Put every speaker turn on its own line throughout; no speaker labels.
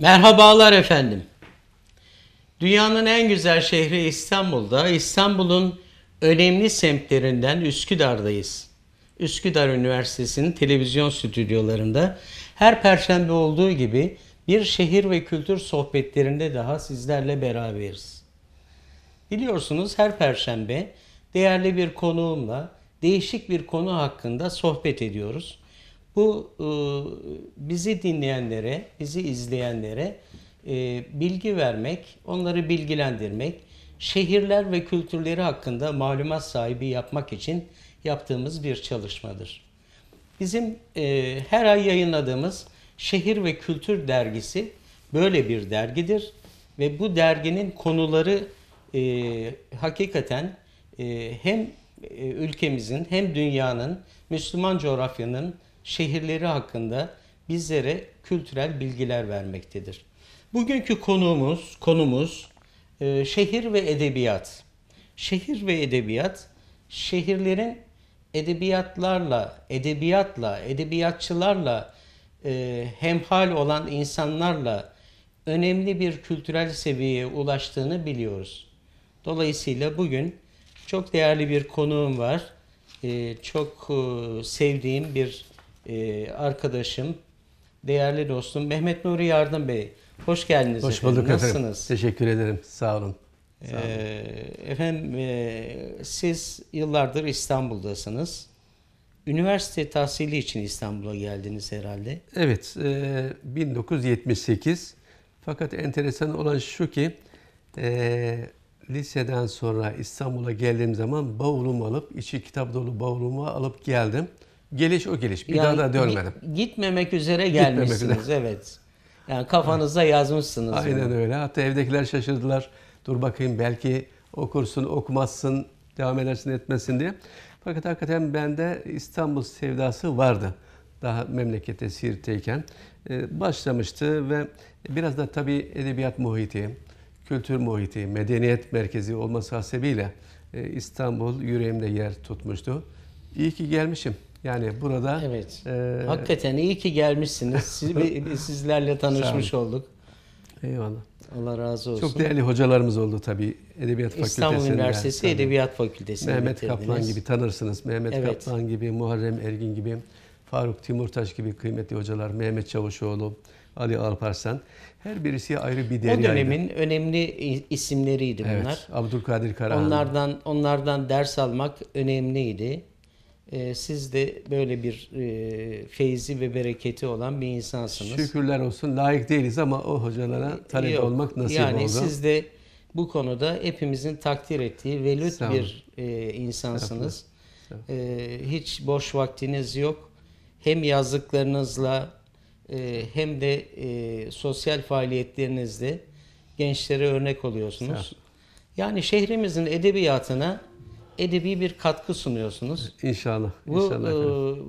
Merhabalar efendim. Dünyanın en güzel şehri İstanbul'da, İstanbul'un önemli semtlerinden Üsküdar'dayız. Üsküdar Üniversitesi'nin televizyon stüdyolarında her perşembe olduğu gibi bir şehir ve kültür sohbetlerinde daha sizlerle beraberiz. Biliyorsunuz her perşembe değerli bir konuğumla değişik bir konu hakkında sohbet ediyoruz. Bu e, bizi dinleyenlere, bizi izleyenlere e, bilgi vermek, onları bilgilendirmek, şehirler ve kültürleri hakkında malumat sahibi yapmak için yaptığımız bir çalışmadır. Bizim e, her ay yayınladığımız Şehir ve Kültür Dergisi böyle bir dergidir ve bu derginin konuları hakikaten hem ülkemizin hem dünyanın Müslüman coğrafyanın şehirleri hakkında bizlere kültürel bilgiler vermektedir. Bugünkü konuğumuz konumuz e, şehir ve edebiyat. Şehir ve edebiyat şehirlerin edebiyatlarla, edebiyatla, edebiyatçılarla e, hemhal olan insanlarla önemli bir kültürel seviyeye ulaştığını biliyoruz. Dolayısıyla bugün çok değerli bir konuğum var. E, çok e, sevdiğim bir e, arkadaşım, değerli dostum Mehmet Nuri Yardım Bey. Hoş geldiniz
Hoş
efendim.
bulduk efendim.
Nasılsınız?
Teşekkür ederim. Sağ olun. Sağ olun.
Ee, efendim e, siz yıllardır İstanbul'dasınız. Üniversite tahsili için İstanbul'a geldiniz herhalde.
Evet, e, 1978. Fakat enteresan olan şu ki e, liseden sonra İstanbul'a geldiğim zaman bavulumu alıp, içi kitap dolu bavulumu alıp geldim. Geliş o geliş. Bir
Yani
daha da dönmedim.
gi- Gitmemek üzere
Gitmemek
gelmişsiniz
üzere.
evet. Yani kafanızda yazmışsınız.
Aynen
bunu.
öyle. Hatta evdekiler şaşırdılar. Dur bakayım belki okursun, okumazsın, devam edersin etmesin diye. Fakat hakikaten bende İstanbul sevdası vardı. Daha memlekette Siirt'teyken Ee, başlamıştı ve biraz da tabii edebiyat muhiti, kültür muhiti, medeniyet merkezi olması hasebiyle e, İstanbul yüreğimde yer tutmuştu. İyi ki gelmişim. Yani burada
Evet.
e,
Hakikaten iyi ki gelmişsiniz. Siz, sizlerle tanışmış olduk.
eyvallah.
Allah razı olsun.
Çok değerli hocalarımız oldu tabii Edebiyat Fakültesi'nde.
İstanbul Üniversitesi
Tabii.
Edebiyat Fakültesi'ne
Mehmet
bitirdiniz.
Kaplan gibi tanırsınız. Mehmet
Evet.
Kaplan gibi, Muharrem Ergin gibi, Faruk Timurtaş gibi kıymetli hocalar, Mehmet Çavuşoğlu, Ali Alparslan. Her birisi ayrı bir
O
deryaydı.
dönemin önemli isimleriydi bunlar.
Evet, Abdülkadir Karahan.
Onlardan onlardan ders almak önemliydi. Ee, siz de böyle bir e, feyzi ve bereketi olan bir insansınız.
Şükürler olsun layık değiliz ama o hocalara talep
Yok,
olmak nasip
yani
oldu.
siz de bu konuda hepimizin takdir ettiği velüt bir e, insansınız. E, hiç boş vaktiniz yok. Hem yazdıklarınızla e, hem de e, sosyal faaliyetlerinizle gençlere örnek oluyorsunuz. Yani şehrimizin edebiyatına edebi bir katkı sunuyorsunuz.
İnşallah.
Bu,
inşallah
e,
efendim.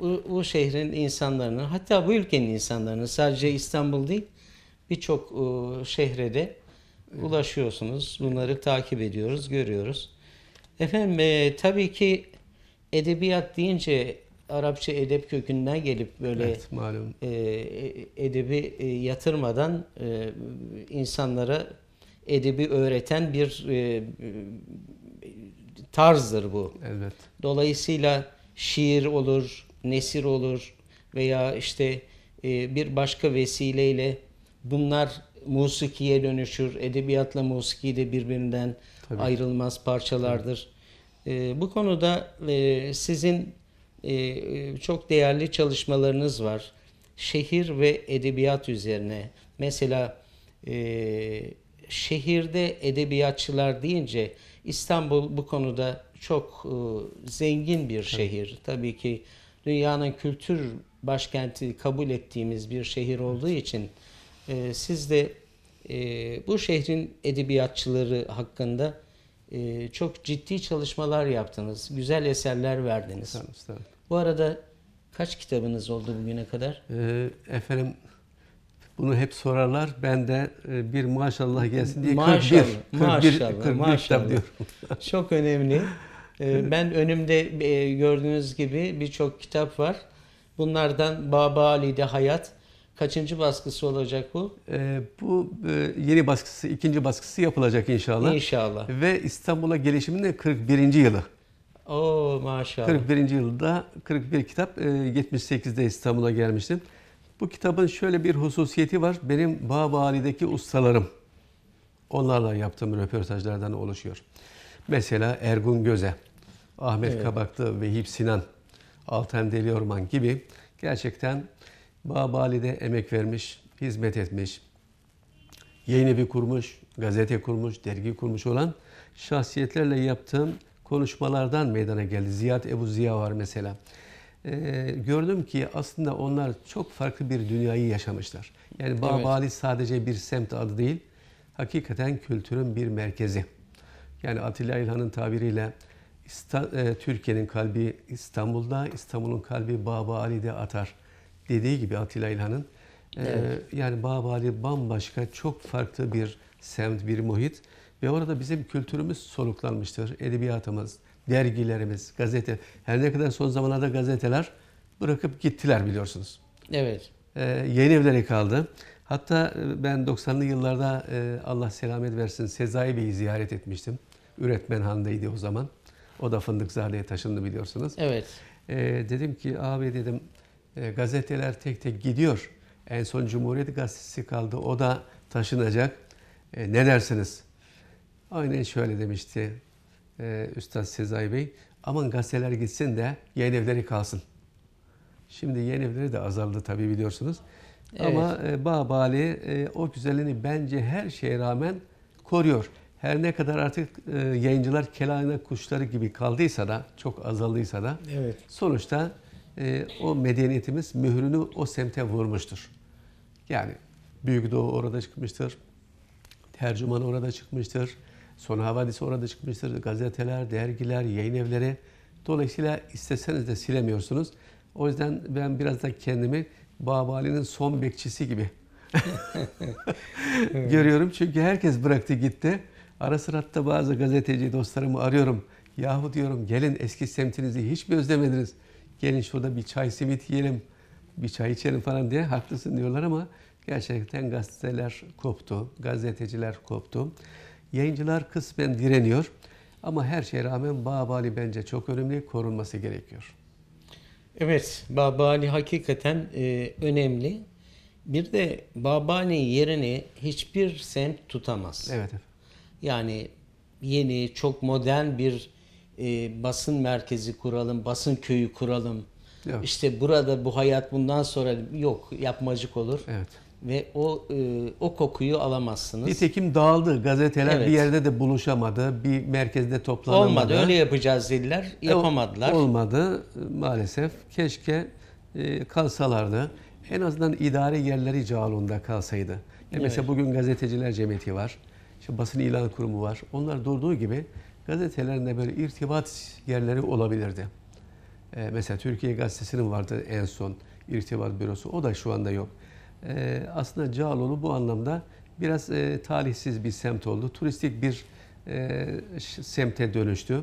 bu, bu şehrin insanlarının hatta bu ülkenin insanlarının sadece İstanbul değil birçok e, şehre de ulaşıyorsunuz. Bunları takip ediyoruz, görüyoruz. Efendim e, tabii ki edebiyat deyince Arapça edep kökünden gelip böyle
Evet, malum.
e, edebi e, yatırmadan e, insanlara edebi öğreten bir e, tarzdır bu.
Evet.
Dolayısıyla şiir olur, nesir olur veya işte e, bir başka vesileyle bunlar musikiye dönüşür. Edebiyatla musiki de birbirinden
Tabii.
ayrılmaz parçalardır. E, bu konuda e, sizin çok değerli çalışmalarınız var. Şehir ve edebiyat üzerine. Mesela şehirde edebiyatçılar deyince İstanbul bu konuda çok e, zengin bir şehir. Tabii ki dünyanın kültür başkenti kabul ettiğimiz bir şehir olduğu için e, siz de e, bu şehrin edebiyatçıları hakkında e, çok ciddi çalışmalar yaptınız. Güzel eserler verdiniz.
Sağ olun.
Bu arada kaç kitabınız oldu bugüne kadar?
Ee, efendim bunu hep sorarlar. Ben de e, bir maşallah gelsin diye
Maşallah,
41, 41,
maşallah,
41
maşallah.
kitap diyorum.
Çok önemli. Ee, Ben önümde e, gördüğünüz gibi birçok kitap var. Bunlardan Baba Ali'de Hayat. Kaçıncı baskısı olacak bu?
Ee, bu e, yeni baskısı, ikinci baskısı yapılacak inşallah.
İnşallah.
Ve İstanbul'a gelişimin de 41. yılı.
Oo maşallah.
41. yılda 41 kitap. e, 78'de İstanbul'a gelmiştim. Bu kitabın şöyle bir hususiyeti var. Benim Bağbali'deki ustalarım. Onlarla yaptığım röportajlardan oluşuyor. Mesela Ergun Göze, Ahmet
Evet.
Kabaklı, Vehip Sinan, Altan Deliorman gibi gerçekten Bağbali'de emek vermiş, hizmet etmiş, yayın evi kurmuş, gazete kurmuş, dergi kurmuş olan şahsiyetlerle yaptığım konuşmalardan meydana geldi. Ziyad Ebu Ziya var mesela. Ee, gördüm ki aslında onlar çok farklı bir dünyayı yaşamışlar. Yani Bağbali sadece bir semt adı değil, hakikaten kültürün bir merkezi. Yani Atilla İlhan'ın tabiriyle e, Türkiye'nin kalbi İstanbul'da, İstanbul'un kalbi Bağbali'de atar dediği gibi Atilla İlhan'ın. Ee, yani Bağbali bambaşka, çok farklı bir semt, bir muhit. Ve orada bizim kültürümüz soluklanmıştır. Edebiyatımız, dergilerimiz, gazete. Her ne kadar son zamanlarda gazeteler bırakıp gittiler biliyorsunuz.
Evet.
Ee, yayın evleri kaldı. Hatta e, ben 90'lı yıllarda e, Allah selamet versin Sezai Bey'i ziyaret etmiştim. Üretmen Han'daydı o zaman. O da Fındıkzade'ye taşındı biliyorsunuz.
Evet.
Ee, dedim ki abi dedim e, gazeteler tek tek gidiyor. En son Cumhuriyet Gazetesi kaldı. O da taşınacak. E, ne dersiniz? Aynen şöyle demişti e, Üstad Sezai Bey. Aman gazeteler gitsin de yayın evleri kalsın. Şimdi yayın evleri de azaldı tabii biliyorsunuz.
Evet.
Ama e, Bağbali e, o güzelliğini bence her şeye rağmen koruyor. Her ne kadar artık e, yayıncılar kelayna kuşları gibi kaldıysa da, çok azaldıysa da
Evet.
sonuçta e, o medeniyetimiz mührünü o semte vurmuştur. Yani Büyük Doğu orada çıkmıştır. Tercüman orada çıkmıştır. Son havadisi orada çıkmıştır. Gazeteler, dergiler, yayın evleri. Dolayısıyla isteseniz de silemiyorsunuz. O yüzden ben biraz da kendimi Babali'nin son bekçisi gibi görüyorum. Çünkü herkes bıraktı gitti. Ara sıra hatta bazı gazeteci dostlarımı arıyorum. Yahu diyorum gelin eski semtinizi hiç mi özlemediniz? Gelin şurada bir çay simit yiyelim, bir çay içelim falan diye haklısın diyorlar ama gerçekten gazeteler koptu, gazeteciler koptu. Yayıncılar kısmen direniyor ama her şeye rağmen Bağbali bence çok önemli, korunması gerekiyor.
Evet, Babani hakikaten e, önemli. Bir de Babani yerini hiçbir semt tutamaz.
Evet.
Yani yeni, çok modern bir e, basın merkezi kuralım, basın köyü kuralım.
Yok.
İşte burada bu hayat bundan sonra yok, yapmacık olur.
Evet.
Ve o e, o kokuyu alamazsınız.
Nitekim dağıldı. Gazeteler
Evet.
bir yerde de buluşamadı. Bir merkezde toplanamadı.
Olmadı, öyle yapacağız dediler, yapamadılar.
E, Olmadı maalesef. Keşke e, kalsalardı. En azından idare yerleri Cağaloğlu'nda kalsaydı. Ya Mesela bugün gazeteciler cemiyeti var. İşte basın ilan kurumu var. Onlar durduğu gibi gazetelerin de böyle irtibat yerleri olabilirdi. E, mesela Türkiye Gazetesi'nin vardı en son irtibat bürosu. O da şu anda yok. E, aslında Cağaloğlu bu anlamda biraz e, talihsiz bir semt oldu. Turistik bir e, semte dönüştü.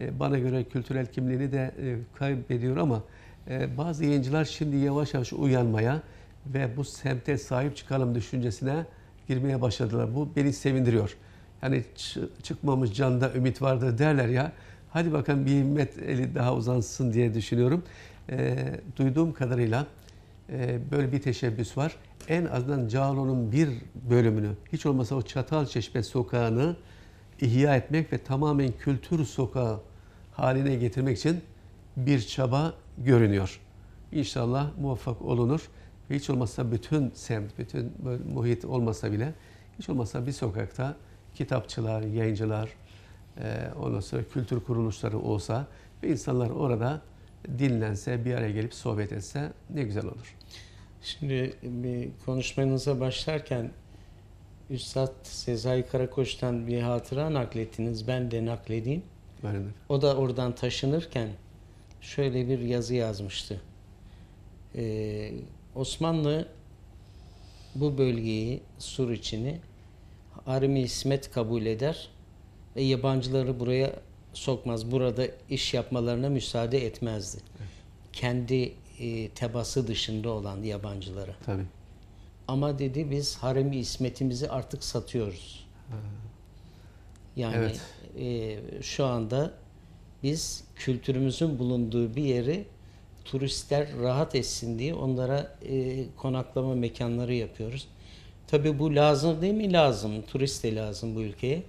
E, bana göre kültürel kimliğini de e, kaybediyor ama e, bazı yayıncılar şimdi yavaş yavaş uyanmaya ve bu semte sahip çıkalım düşüncesine girmeye başladılar. Bu beni sevindiriyor. Yani çı- çıkmamış canda ümit vardır derler ya. Hadi bakalım bir himmet eli daha uzansın diye düşünüyorum. E, duyduğum kadarıyla böyle bir teşebbüs var. En azından Cağalo'nun bir bölümünü, hiç olmasa o Çatalçeşme sokağını ihya etmek ve tamamen kültür sokağı haline getirmek için bir çaba görünüyor. İnşallah muvaffak olunur. Hiç olmazsa bütün semt, bütün muhit olmasa bile hiç olmazsa bir sokakta kitapçılar, yayıncılar, e, ondan sonra kültür kuruluşları olsa ve insanlar orada dinlense, bir araya gelip sohbet etse ne güzel olur.
Şimdi bir konuşmanıza başlarken Üstad Sezai Karakoç'tan bir hatıra naklettiniz. Ben de nakledeyim.
Böyle
O da oradan taşınırken şöyle bir yazı yazmıştı. Ee, Osmanlı bu bölgeyi, Sur içini harimi ismet kabul eder ve yabancıları buraya sokmaz. Burada iş yapmalarına müsaade etmezdi. Kendi e, tebası dışında olan yabancılara.
Tabii.
Ama dedi biz harem ismetimizi artık satıyoruz. Yani
Evet.
e, şu anda biz kültürümüzün bulunduğu bir yeri turistler rahat etsin diye onlara e, konaklama mekanları yapıyoruz. Tabii bu lazım değil mi? Lazım. Turist de lazım bu ülkeye.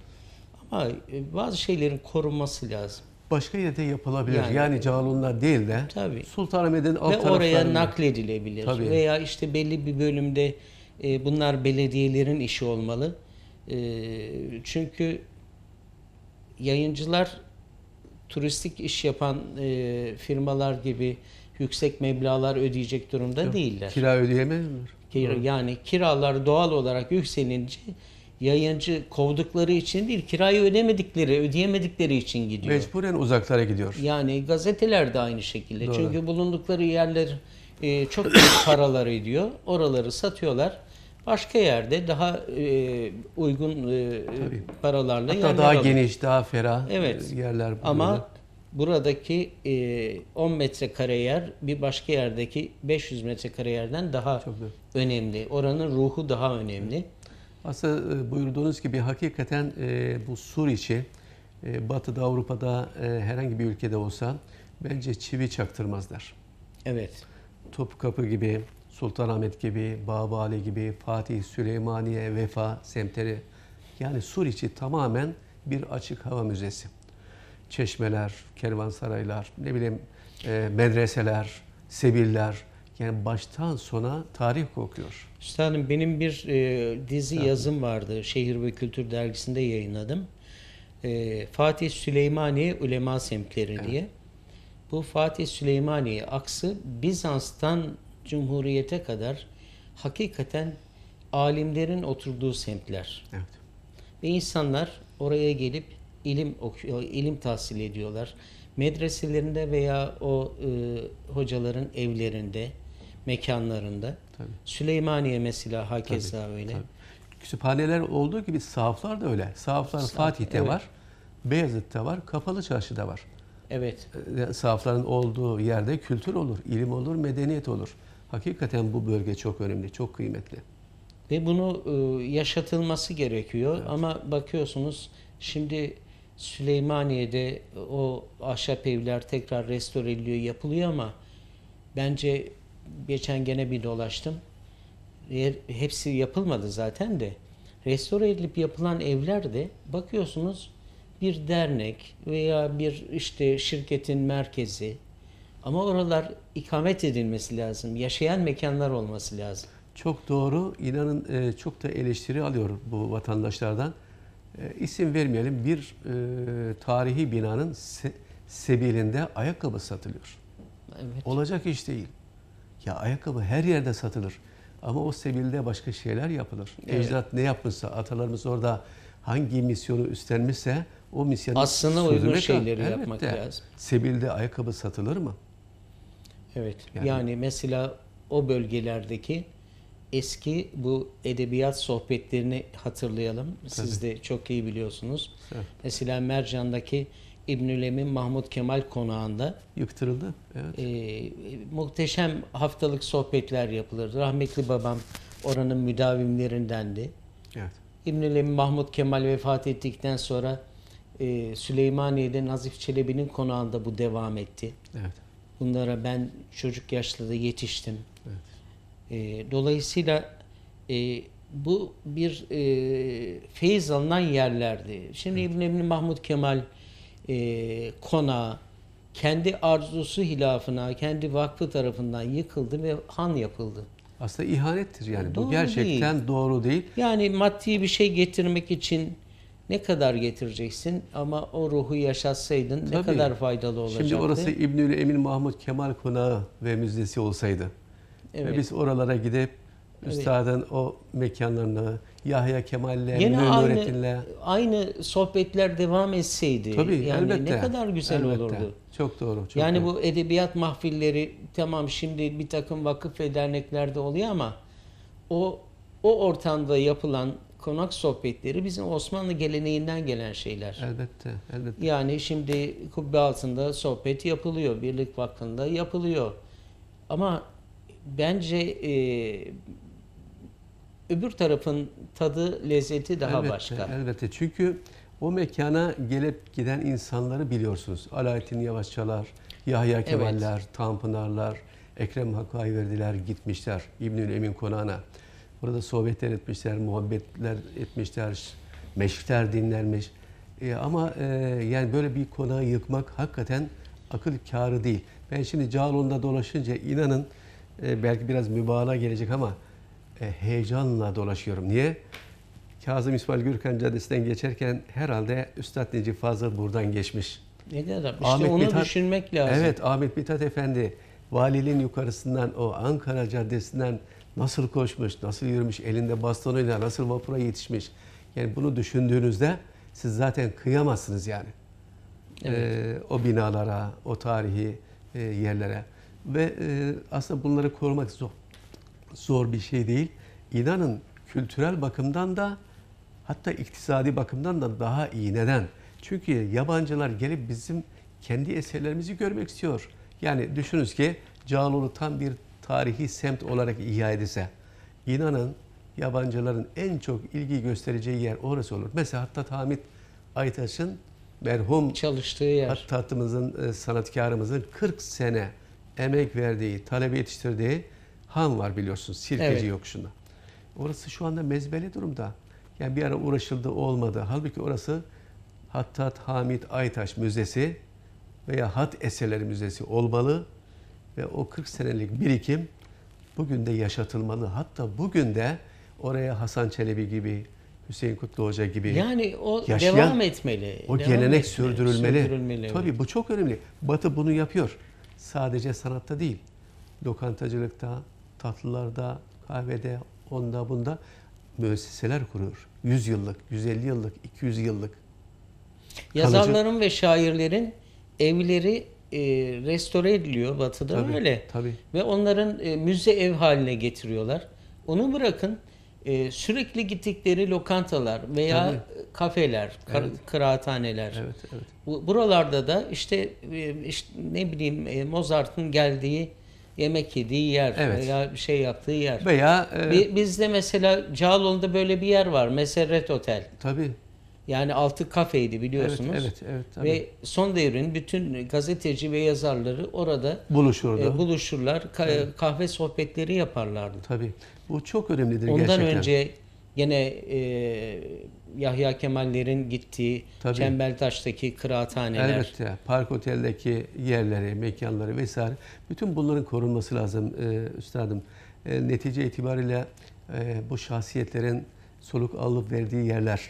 E, bazı şeylerin korunması lazım.
Başka yerde yapılabilir. Yani,
Yani-
Cağaloğlu'nda değil de
Tabii.
Sultanahmet'in alt
Ve oraya
taraflarında.
nakledilebilir.
Tabii.
Veya işte belli bir bölümde e, bunlar belediyelerin işi olmalı. E, çünkü yayıncılar turistik iş yapan e, firmalar gibi yüksek meblağlar ödeyecek durumda değiller.
Kira ödeyemiyorlar.
Kira- Yani kiralar doğal olarak yükselince yayıncı kovdukları için değil, kirayı ödemedikleri, ödeyemedikleri için gidiyor.
Mecburen uzaklara gidiyor.
Yani gazeteler de aynı şekilde.
Doğru.
Çünkü bulundukları yerler e, çok büyük paralar ediyor. Oraları satıyorlar. Başka yerde daha e, uygun e, paralarla
Hatta
yerler
daha
alıyor.
geniş, daha ferah
Evet.
e, yerler
Ama
bulunuyor.
buradaki e, 10 metrekare yer bir başka yerdeki 500 metrekare yerden daha önemli. Oranın ruhu daha önemli.
Aslında e, buyurduğunuz gibi hakikaten e, bu sur içi e, Batı'da Avrupa'da herhangi bir ülkede olsa bence çivi çaktırmazlar.
Evet.
Topkapı gibi, Sultanahmet gibi, Babali gibi, Fatih, Süleymaniye, Vefa semtleri. Yani sur içi tamamen bir açık hava müzesi. Çeşmeler, kervansaraylar, ne bileyim medreseler, sebiller. Yani baştan sona tarih kokuyor.
Üstadım benim bir e, dizi yazım vardı. Şehir ve Kültür Dergisi'nde yayınladım. E, Fatih Süleymaniye Ulema Semtleri diye. Bu Fatih Süleymaniye aksı Bizans'tan Cumhuriyete kadar hakikaten alimlerin oturduğu semtler.
Evet.
Ve insanlar oraya gelip ilim okuyor, ilim tahsil ediyorlar. Medreselerinde veya o e, hocaların evlerinde, mekanlarında.
Tabii.
Süleymaniye mesela hakeza öyle.
Tabii. Kütüphaneler olduğu gibi sahaflar da öyle. Sahaflar
Sahaf,
Fatih'te
evet.
var, Beyazıt'ta var, Kapalı Çarşı'da var.
Evet.
E, Sahafların olduğu yerde kültür olur, ilim olur, medeniyet olur. Hakikaten bu bölge çok önemli, çok kıymetli.
Ve bunu e, yaşatılması gerekiyor. Ama bakıyorsunuz şimdi Süleymaniye'de o ahşap evler tekrar restore ediliyor, yapılıyor ama bence geçen gene bir dolaştım. Hepsi yapılmadı zaten de. Restore edilip yapılan evlerde bakıyorsunuz bir dernek veya bir işte şirketin merkezi ama oralar ikamet edilmesi lazım. Yaşayan mekanlar olması lazım.
Çok doğru. İnanın e, çok da eleştiri alıyor bu vatandaşlardan. E, isim vermeyelim. Bir e, tarihi binanın se- sebilinde ayakkabı satılıyor.
Evet.
Olacak iş değil. Ya ayakkabı her yerde satılır. Ama o sebilde başka şeyler yapılır.
Evet.
Ecdat ne yapmışsa, atalarımız orada hangi misyonu üstlenmişse o misyonu
Aslına uygun şeyleri
lazım.
yapmak
Elbette.
lazım.
Sebilde ayakkabı satılır mı?
Evet.
Yani-
Yani, mesela o bölgelerdeki eski bu edebiyat sohbetlerini hatırlayalım. Siz de çok iyi biliyorsunuz.
Evet.
Mesela Mercan'daki İbnül Emin Mahmut Kemal Konağı'nda
Yıktırıldı. Evet.
e, muhteşem haftalık sohbetler yapılır. Rahmetli babam oranın müdavimlerindendi.
evet.
İbnül Emin Mahmut Kemal vefat ettikten sonra e, Süleymaniye'de Nazif Çelebi'nin konağında bu devam etti.
Evet.
Bunlara ben çocuk yaşta da yetiştim.
Evet.
E, dolayısıyla e, bu bir e, feyiz alınan yerlerdi. Şimdi İbn Emin Mahmud Kemal e, konağı kendi arzusu hilafına, kendi vakfı tarafından yıkıldı ve han yapıldı.
Aslında ihanettir yani.
Doğru
bu gerçekten doğru değil.
Yani maddi bir şey getirmek için ne kadar getireceksin ama o ruhu yaşatsaydın ne
Tabii.
kadar faydalı olacaktı.
Şimdi orası İbnül Emin Mahmud Kemal Konağı ve müzesi olsaydı.
Evet.
Ve biz oralara gidip. Üstadın o mekanlarını Yahya Kemal'le,
Yine
Münir
aynı,
Nurettin'le
aynı sohbetler devam etseydi
tabii
yani
elbette.
ne kadar güzel
elbette.
olurdu.
Çok doğru. Çok
yani
doğru.
bu edebiyat mahfilleri tamam şimdi bir takım vakıf ve derneklerde oluyor ama o o ortamda yapılan konak sohbetleri bizim Osmanlı geleneğinden gelen şeyler.
elbette, elbette.
Yani şimdi kubbe altında sohbet yapılıyor, birlik vakfında yapılıyor. Ama bence e, öbür tarafın tadı, lezzeti daha
elbette,
başka.
Elbette çünkü o mekana gelip giden insanları biliyorsunuz. Alaaddin Yavaşçalar, Yahya Kemaller, Tanpınarlar, Ekrem Hakkı Ayverdiler gitmişler İbnül Emin Konağı'na. Burada sohbetler etmişler, muhabbetler etmişler, meşkler dinlenmiş. E, ama e, yani böyle bir konağı yıkmak hakikaten akıl kârı değil. Ben şimdi Cağaloğlu'nda dolaşınca inanın e, belki biraz mübalağa gelecek ama heyecanla dolaşıyorum. Niye? Kazım İsmail Gürkan Caddesi'nden geçerken herhalde Üstad Necip Fazıl buradan geçmiş.
Ne kadar? İşte
Ahmet
onu
Mithat-
düşünmek lazım.
Evet Ahmet Mithat Efendi valiliğin yukarısından o Ankara Caddesi'nden nasıl koşmuş, nasıl yürümüş, elinde bastonuyla nasıl vapura yetişmiş. Yani bunu düşündüğünüzde siz zaten kıyamazsınız yani. Ee, o binalara, o tarihi e, yerlere. Ve e, aslında bunları korumak zor, bir şey değil. İnanın kültürel bakımdan da hatta iktisadi bakımdan da daha iyi. Neden? Çünkü yabancılar gelip bizim kendi eserlerimizi görmek istiyor. Yani düşününüz ki Cağaloğlu tam bir tarihi semt olarak ihya edilse. İnanın yabancıların en çok ilgi göstereceği yer orası olur. Mesela Hattat Hamit Aytaş'ın merhum
Çalıştığı yer.
Hattatımızın, e, sanatkarımızın 40 sene emek verdiği, talebe yetiştirdiği han var biliyorsunuz Sirkeci
Evet.
yokuşunda. Orası şu anda mezbele durumda. Yani bir ara uğraşıldı olmadı. Halbuki orası Hattat Hamit Aytaş Müzesi veya Hat Eserleri Müzesi olmalı ve o 40 senelik birikim bugün de yaşatılmalı. Hatta bugün de oraya Hasan Çelebi gibi, Hüseyin Kutlu Hoca gibi
Yani o
Yaşayan-
devam etmeli.
o
devam
gelenek
etmeli,
sürdürülmeli.
sürdürülmeli.
Tabii bu çok önemli. Batı bunu yapıyor. Sadece sanatta değil. Lokantacılıkta, tatlılarda, kahvede, onda bunda müesseseler kuruyor. 100 yıllık, 150 yıllık, 200 yıllık.
Yazarların ve şairlerin evleri e, restore ediliyor Batı'da
Tabii,
öyle.
tabii.
Ve onların e, müze ev haline getiriyorlar. Onu bırakın e, sürekli gittikleri lokantalar veya
Tabii.
kafeler, kar-
Evet.
kıraathaneler.
Evet, evet.
Bu- Buralarda da işte, e, işte ne bileyim e, Mozart'ın geldiği yemek yediği yer
Evet.
veya bir şey yaptığı yer.
Veya e,
Bi- Bizde mesela Cağaloğlu'nda böyle bir yer var. Meserret Otel.
tabii.
Yani altı kafeydi biliyorsunuz.
Evet, evet, evet. Tabii.
Ve son devrin bütün gazeteci ve yazarları orada
Buluşurdu.
e, buluşurlar. ka- kahve sohbetleri yaparlardı.
tabii. Bu çok önemlidir
Ondan
gerçekten.
önce gene e, Yahya Kemallerin gittiği
Tabii.
Çembertaş'taki kıraathaneler.
Elbette. Park Otel'deki yerleri, mekanları vesaire. Bütün bunların korunması lazım e, üstadım. E, netice itibariyle e, bu şahsiyetlerin soluk alıp verdiği yerler,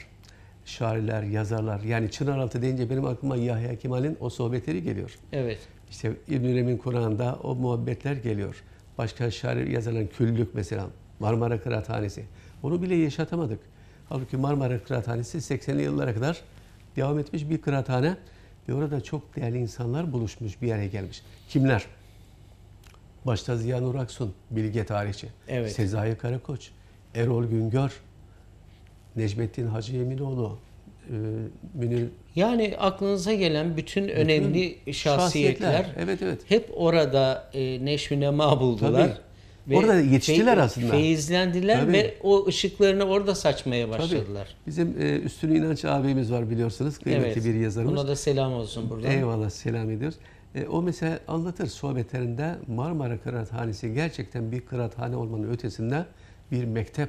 şairler, yazarlar. Yani Çınaraltı deyince benim aklıma Yahya Kemal'in o sohbetleri geliyor.
Evet.
İşte İbn-i Kur'an'da o muhabbetler geliyor. Başka şair yazarların Küllük mesela, Marmara Kıraathanesi. Onu bile yaşatamadık. Halbuki Marmara Kıraathanesi 80'li yıllara kadar devam etmiş bir kıraathane. Ve orada çok değerli insanlar buluşmuş, bir araya gelmiş. Kimler? Başta Ziya Nur Aksun, bilge tarihçi.
Evet.
Sezai Karakoç, Erol Güngör, Necmettin Hacı Yeminoğlu, e, Münir
Yani aklınıza gelen bütün önemli şahsiyetler,
Evet evet.
hep orada e, neşvi nema buldular.
Tabii. Orada yetiştiler
fe-
aslında.
Feyizlendiler
Tabii.
ve o ışıklarını orada saçmaya
Tabii.
başladılar.
Bizim e, Üstün İnanç abimiz var biliyorsunuz. Kıymetli bir yazarımız.
Buna da selam olsun buradan.
Eyvallah selam ediyoruz. E, o mesela anlatır sohbetlerinde Marmara Kıraathanesi gerçekten bir kıraathane olmanın ötesinde bir mektep.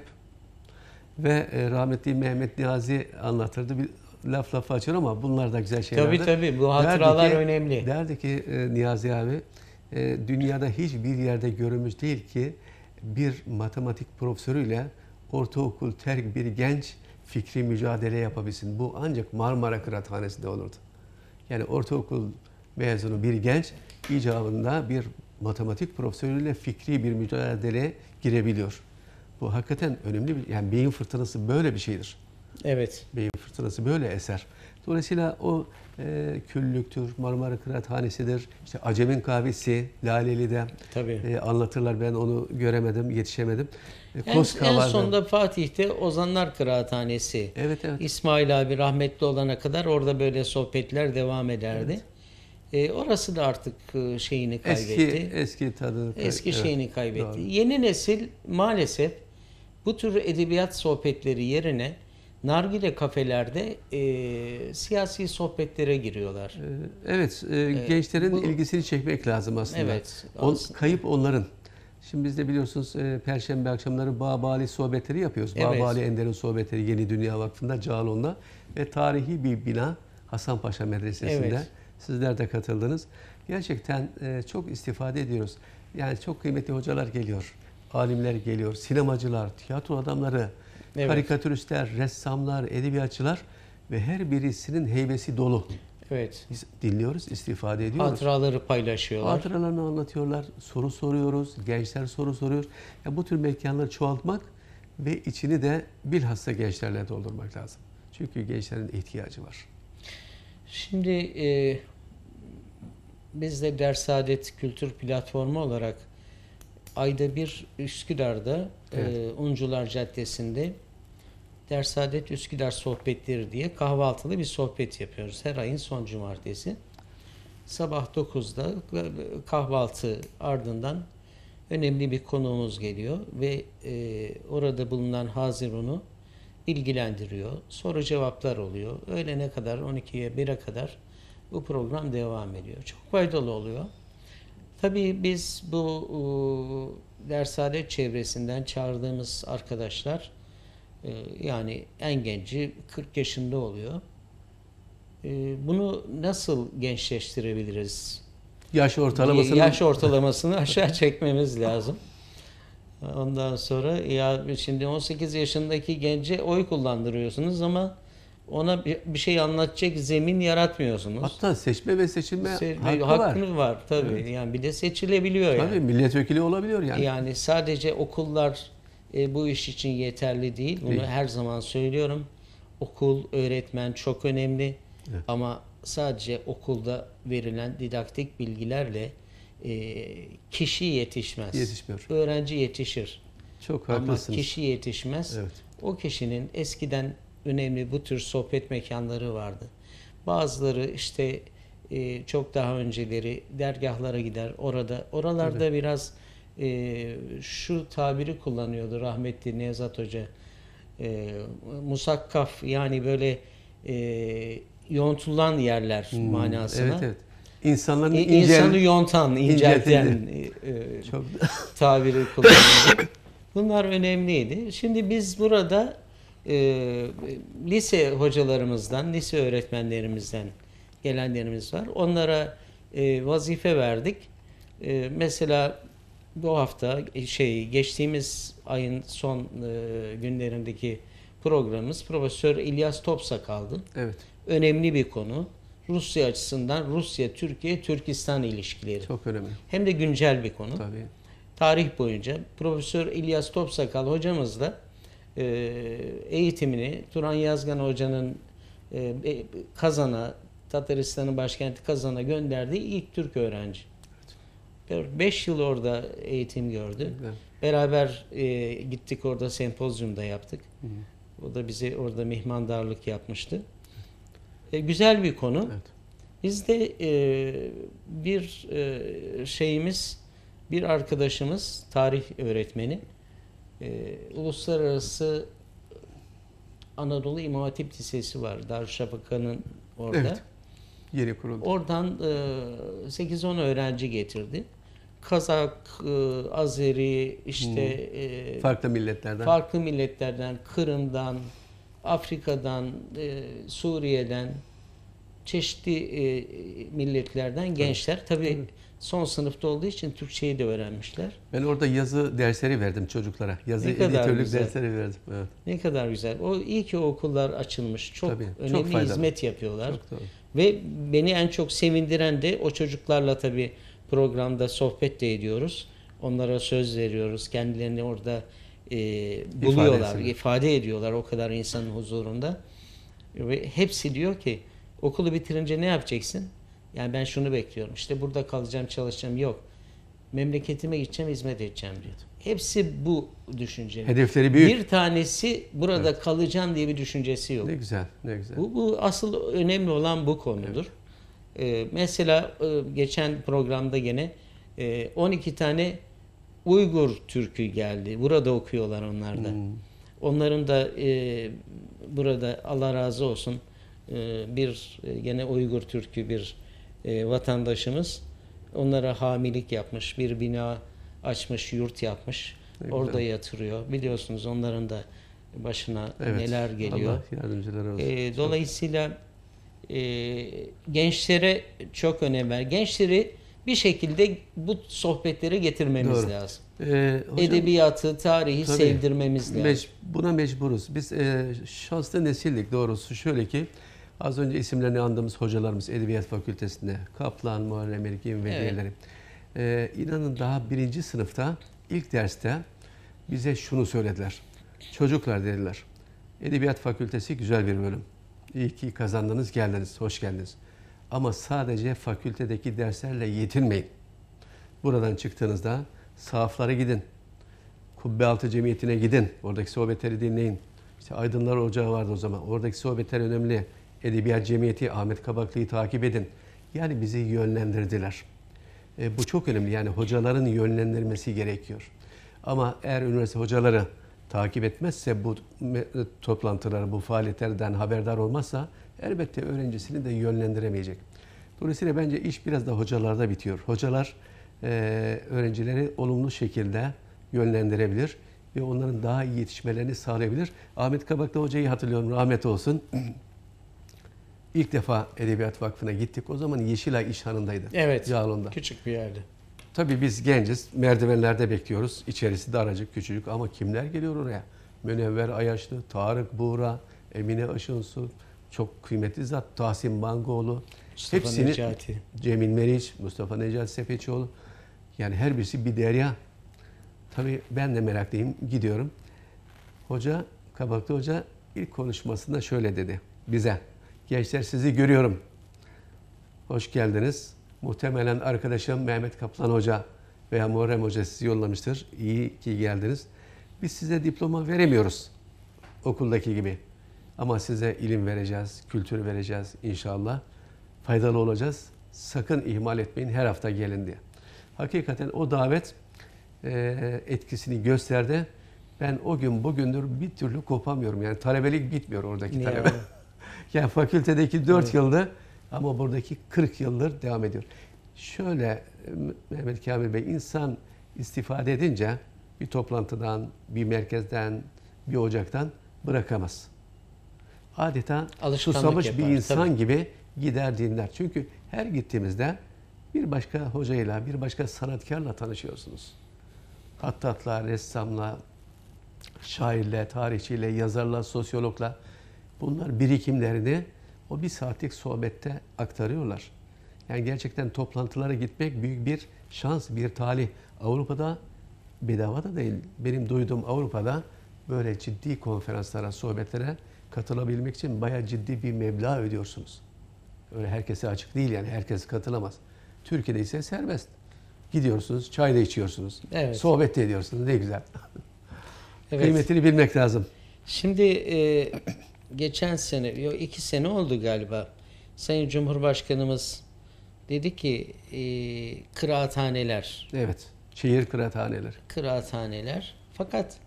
Ve e, rahmetli Mehmet Niyazi anlatırdı. Bir laf lafı açar ama bunlar da güzel şeylerdir.
Tabii tabii bu hatıralar
Derdi ki-
önemli.
Derdi ki e, Niyazi abi, e, dünyada hiçbir yerde görülmüş değil ki bir matematik profesörüyle ortaokul terk bir genç fikri mücadele yapabilsin. Bu ancak Marmara Kıraathanesi'nde olurdu. Yani ortaokul mezunu bir genç icabında bir matematik profesörüyle fikri bir mücadeleye girebiliyor. Bu hakikaten önemli bir, yani beyin fırtınası böyle bir şeydir.
Evet.
Beyin fırtınası böyle eser. Dolayısıyla o e, küllüktür, Marmara Kıraathanesi'dir, işte Acemin Kahvesi, Laleli'de
Tabii.
e, anlatırlar. Ben onu göremedim, yetişemedim. E,
En, en sonunda Fatih'te Ozanlar Kıraathanesi.
Evet, evet.
İsmail abi rahmetli olana kadar orada böyle sohbetler devam ederdi. E, orası da artık e, şeyini kaybetti.
Eski, eski tadını kay-
Eski
evet,
şeyini kaybetti.
doğru.
Yeni nesil maalesef Bu tür edebiyat sohbetleri yerine nargile kafelerde e, siyasi sohbetlere giriyorlar.
Ee, Evet, e, gençlerin
bu-
ilgisini çekmek lazım aslında.
Evet,
On-
aslında.
kayıp onların. Şimdi biz de biliyorsunuz e, Perşembe akşamları Bağbali sohbetleri yapıyoruz.
Evet.
Bağbali Ender'in sohbetleri Yeni Dünya Vakfı'nda Cağaloğlu'nda ve tarihi bir bina Hasanpaşa Medresesi'nde.
Evet.
Sizler de katıldınız. Gerçekten e, çok istifade ediyoruz. Yani çok kıymetli hocalar geliyor. Alimler geliyor, sinemacılar, tiyatro adamları,
Evet.
karikatüristler, ressamlar, edebiyatçılar ve her birisinin heybesi dolu.
Evet.
Biz dinliyoruz, istifade ediyoruz.
Hatıraları paylaşıyorlar.
Hatıralarını anlatıyorlar, soru soruyoruz, gençler soru soruyor. Ya bu tür mekanları çoğaltmak ve içini de bilhassa gençlerle doldurmak lazım. Çünkü gençlerin ihtiyacı var.
Şimdi e, biz de Dersadet Kültür Platformu olarak ayda bir Üsküdar'da
Evet.
e, Uncular Caddesi'nde Dersadet Üsküdar Sohbetleri diye kahvaltılı bir sohbet yapıyoruz. Her ayın son cumartesi. Sabah 9'da kahvaltı ardından önemli bir konuğumuz geliyor ve e, orada bulunan Hazirun'u ilgilendiriyor. Soru cevaplar oluyor. Öğlene kadar 12'ye 1'e kadar bu program devam ediyor. Çok faydalı oluyor. Tabii biz bu e, dershane çevresinden çağırdığımız arkadaşlar e, yani en genci 40 yaşında oluyor. E, bunu nasıl gençleştirebiliriz?
Yaş ortalamasını
Yaş ortalamasını aşağı çekmemiz lazım. Ondan sonra ya şimdi 18 yaşındaki gence oy kullandırıyorsunuz ama ona bir şey anlatacak zemin yaratmıyorsunuz.
hatta seçme ve seçilme
Se-
hakkı
hakkını
var.
var, tabii. Yani bir de seçilebiliyor
Tabii
yani.
milletvekili olabiliyor yani.
Yani sadece okullar e, bu iş için yeterli değil. Bunu
Değil.
her zaman söylüyorum. Okul, öğretmen çok önemli.
Evet.
Ama sadece okulda verilen didaktik bilgilerle e, kişi yetişmez.
Yetişmiyor.
Öğrenci yetişir.
Çok
Ama
haklısınız.
kişi yetişmez.
Evet.
O kişinin eskiden önemli bu tür sohbet mekanları vardı. Bazıları işte e, çok daha önceleri dergahlara gider orada. Oralarda biraz e, şu tabiri kullanıyordu rahmetli Nevzat Hoca. E, musakkaf yani böyle e, yontulan yerler
Hmm,
manasına.
Evet evet. İnsanların
İ-
incel,
İnsanı yontan, incelten e, e,
çok
tabiri kullanılıyor. Bunlar önemliydi. Şimdi biz burada e, lise hocalarımızdan, lise öğretmenlerimizden gelenlerimiz var. Onlara e, vazife verdik. E, mesela bu hafta e, şey geçtiğimiz ayın son e, günlerindeki programımız Profesör İlyas Topsakal'dı.
evet.
Önemli bir konu. Rusya açısından Rusya, Türkiye, Türkistan ilişkileri.
Çok önemli.
Hem de güncel bir konu
Tabii.
tarih boyunca Profesör İlyas Topsakal hocamızla e, eğitimini Turan Yazgan hocanın e, e, Kazan'a, Tataristan'ın başkenti Kazan'a gönderdiği ilk Türk öğrenci. 5 yıl orada eğitim gördü.
Evet.
Beraber e, gittik orada sempozyumda yaptık. O da bize orada mihmandarlık yapmıştı. E, güzel bir konu.
Evet.
Bizde e, bir e, şeyimiz, bir arkadaşımız, tarih öğretmeni, e, uluslararası Anadolu İmam Hatip Lisesi var. Darüşşafaka'nın orada.
Evet. Yeni kuruldu.
Oradan e, 8-10 öğrenci getirdi. Kazak, e, Azeri, işte e,
Farklı milletlerden.
farklı milletlerden, Kırım'dan, Afrika'dan, e, Suriye'den, çeşitli e, milletlerden gençler. Tabii son sınıfta olduğu için Türkçeyi de öğrenmişler.
Ben orada yazı dersleri verdim çocuklara. Yazı
Ne
editörlük dersleri verdim. Evet.
Ne kadar güzel. O iyi ki o okullar açılmış. Çok
Tabii, çok
önemli
faydalı.
hizmet yapıyorlar.
Çok doğru.
Ve beni en çok sevindiren de o çocuklarla tabii programda sohbet de ediyoruz. Onlara söz veriyoruz. Kendilerini orada e, buluyorlar,
etsinler.
ifade ediyorlar o kadar insanın huzurunda. Ve hepsi diyor ki okulu bitirince ne yapacaksın? Yani ben şunu bekliyorum. İşte burada kalacağım, çalışacağım. Yok. Memleketime gideceğim, hizmet edeceğim diyor. Hepsi bu düşünce.
Hedefleri büyük.
Bir tanesi burada kalacağım diye bir düşüncesi yok.
Ne güzel, ne güzel.
Bu, bu asıl önemli olan bu konudur. Ee, mesela e, geçen programda gene e, 12 tane Uygur Türk'ü geldi. Burada okuyorlar onlar da. Onların da e, burada Allah razı olsun e, bir e, gene Uygur Türk'ü bir e, vatandaşımız onlara hamilik yapmış. Bir bina açmış, yurt yapmış.
Ne güzel.
Orada yatırıyor. Biliyorsunuz onların da başına
Evet.
neler geliyor.
Allah yardımcıları olsun.
E, dolayısıyla e, gençlere çok önem ver. Gençleri bir şekilde bu sohbetlere getirmemiz
Doğru.
lazım.
Ee, hocam,
Edebiyatı, tarihi
Tabii.
sevdirmemiz lazım.
Mec- buna mecburuz. Biz e, şanslı nesildik doğrusu. Şöyle ki az önce isimlerini andığımız hocalarımız Edebiyat Fakültesinde Kaplan, Muharrem Erkin ve
Evet.
diğerleri. E, inanın daha birinci sınıfta ilk derste bize şunu söylediler. Çocuklar dediler. Edebiyat Fakültesi güzel bir bölüm. İyi ki kazandınız, geldiniz, hoş geldiniz. Ama sadece fakültedeki derslerle yetinmeyin. Buradan çıktığınızda sahaflara gidin. Kubbealtı Cemiyeti'ne gidin. Oradaki sohbetleri dinleyin. İşte Aydınlar Ocağı vardı o zaman. Oradaki sohbetler önemli. Edebiyat Cemiyeti, Ahmet Kabaklı'yı takip edin. Yani bizi yönlendirdiler. E, bu çok önemli. Yani hocaların yönlendirmesi gerekiyor. Ama eğer üniversite hocaları takip etmezse bu toplantıları, bu faaliyetlerden haberdar olmazsa elbette öğrencisini de yönlendiremeyecek. Dolayısıyla bence iş biraz da hocalarda bitiyor. Hocalar e, öğrencileri olumlu şekilde yönlendirebilir ve onların daha iyi yetişmelerini sağlayabilir. Ahmet Kabaklı Hoca'yı hatırlıyorum rahmet olsun. İlk defa Edebiyat Vakfı'na gittik. O zaman Yeşilay İşhanı'ndaydı.
Evet.
Cağaloğlu'nda.
Küçük bir yerde.
Tabii biz genciz. Merdivenlerde bekliyoruz. İçerisi daracık, küçücük ama kimler geliyor oraya? Münevver Ayaşlı, Tarık Buğra, Emine Aşınsu, çok kıymetli zat, Tahsin Bangoğlu.
Mustafa
hepsini,
Necati.
Cemil Meriç, Mustafa Necati Sepetçioğlu. Yani her birisi bir derya. Tabii ben de meraklıyım. Gidiyorum. Hoca, Kabaklı Hoca ilk konuşmasında şöyle dedi bize. Gençler sizi görüyorum. Hoş geldiniz. Muhtemelen arkadaşım Mehmet Kaplan Hoca veya Muharrem Hoca sizi yollamıştır. İyi ki geldiniz. Biz size diploma veremiyoruz okuldaki gibi. Ama size ilim vereceğiz, kültür vereceğiz inşallah. Faydalı olacağız. Sakın ihmal etmeyin her hafta gelin diye. Hakikaten o davet e, etkisini gösterdi. Ben o gün bugündür bir türlü kopamıyorum. Yani talebelik bitmiyor oradaki
Niye
talebe. Yani fakültedeki 4
Evet.
yılda ama buradaki 40 yıldır devam ediyor. Şöyle Mehmet Kamil Bey insan istifade edince bir toplantıdan, bir merkezden, bir ocaktan bırakamaz. Adeta susamış bir insan
tabii.
gibi gider dinler. Çünkü her gittiğimizde bir başka hocayla, bir başka sanatkarla tanışıyorsunuz. Hattatla, ressamla, şairle, tarihçiyle, yazarla, sosyologla bunlar birikimlerini o bir saatlik sohbette aktarıyorlar. Yani gerçekten toplantılara gitmek büyük bir şans, bir talih. Avrupa'da bedava da değil. Benim duyduğum Avrupa'da böyle ciddi konferanslara, sohbetlere katılabilmek için bayağı ciddi bir meblağ ödüyorsunuz. Öyle herkese açık değil yani herkes katılamaz. Türkiye'de ise serbest. Gidiyorsunuz, çay da içiyorsunuz.
Evet.
Sohbet de ediyorsunuz. Ne güzel.
Evet.
Kıymetini bilmek lazım.
Şimdi e, geçen sene, yo iki sene oldu galiba. Sayın Cumhurbaşkanımız dedi ki e, kıraathaneler,
Evet. Şehir kıraathaneleri.
kıraathaneler. Fakat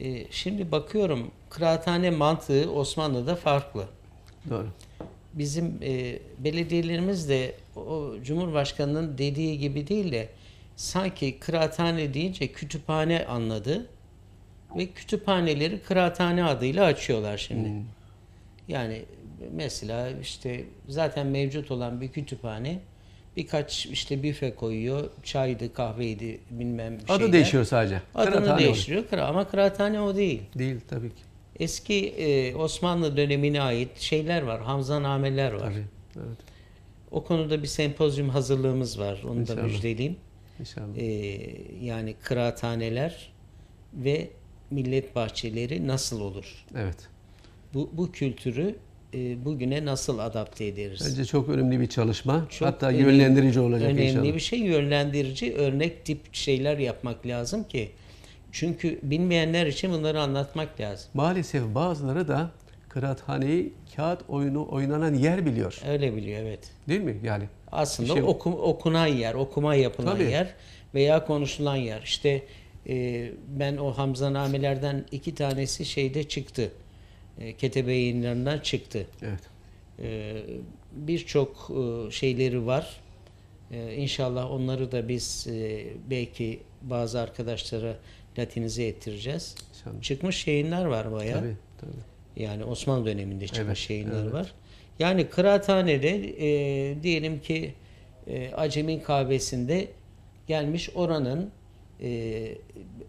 e, şimdi bakıyorum kıraathane mantığı Osmanlı'da farklı.
Doğru.
Bizim e, belediyelerimiz de o Cumhurbaşkanı'nın dediği gibi değil de sanki kıraathane deyince kütüphane anladı ve kütüphaneleri kıraathane adıyla açıyorlar şimdi.
Hmm.
Yani mesela işte zaten mevcut olan bir kütüphane birkaç işte büfe koyuyor. Çaydı, kahveydi bilmem
Adı
şeyler.
değişiyor sadece.
Adını
Kıraathane
değiştiriyor kıra- ama kıraathane o değil.
Değil tabii ki.
Eski e, Osmanlı dönemine ait şeyler var, hamzanameler var.
Tabii. Evet.
O konuda bir sempozyum hazırlığımız var. Onu da
İnşallah.
müjdeleyeyim.
İnşallah.
Ee, yani kıraathaneler ve millet bahçeleri nasıl olur?
Evet.
Bu, bu kültürü e, bugüne nasıl adapte ederiz?
Bence çok önemli bir çalışma.
Çok
Hatta
önemli-
yönlendirici olacak
Önemli
inşallah.
bir şey yönlendirici örnek tip şeyler yapmak lazım ki çünkü bilmeyenler için bunları anlatmak lazım.
Maalesef bazıları da kıraathaneyi kağıt oyunu oynanan yer biliyor.
Öyle biliyor evet.
Değil mi? Yani
Aslında
şey-
oku- okunan yer, okuma yapılan
Tabii.
yer veya konuşulan yer. İşte e, ben o Hamza namelerden iki tanesi şeyde çıktı. E, Ketebe yayınlarından çıktı.
Evet.
E, Birçok e, şeyleri var. E, İnşallah onları da biz e, belki bazı arkadaşlara latinize ettireceğiz.
İnşallah.
Çıkmış yayınlar var bayağı.
Tabii, tabii.
Yani Osmanlı döneminde çıkmış
Evet,
yayınları
evet.
var. Yani kıraathanede e, diyelim ki e, Acemin kahvesinde gelmiş oranın e,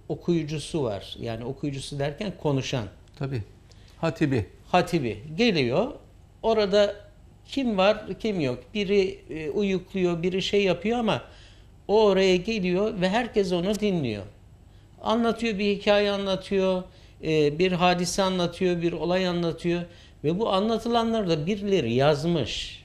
okuyucusu var. Yani okuyucusu derken konuşan.
Tabii. Hatibi.
Hatibi geliyor. Orada kim var kim yok. Biri e, uyukluyor, biri şey yapıyor ama o oraya geliyor ve herkes onu dinliyor. Anlatıyor, bir hikaye anlatıyor, e, bir hadise anlatıyor, bir olay anlatıyor ve bu anlatılanları da birileri yazmış.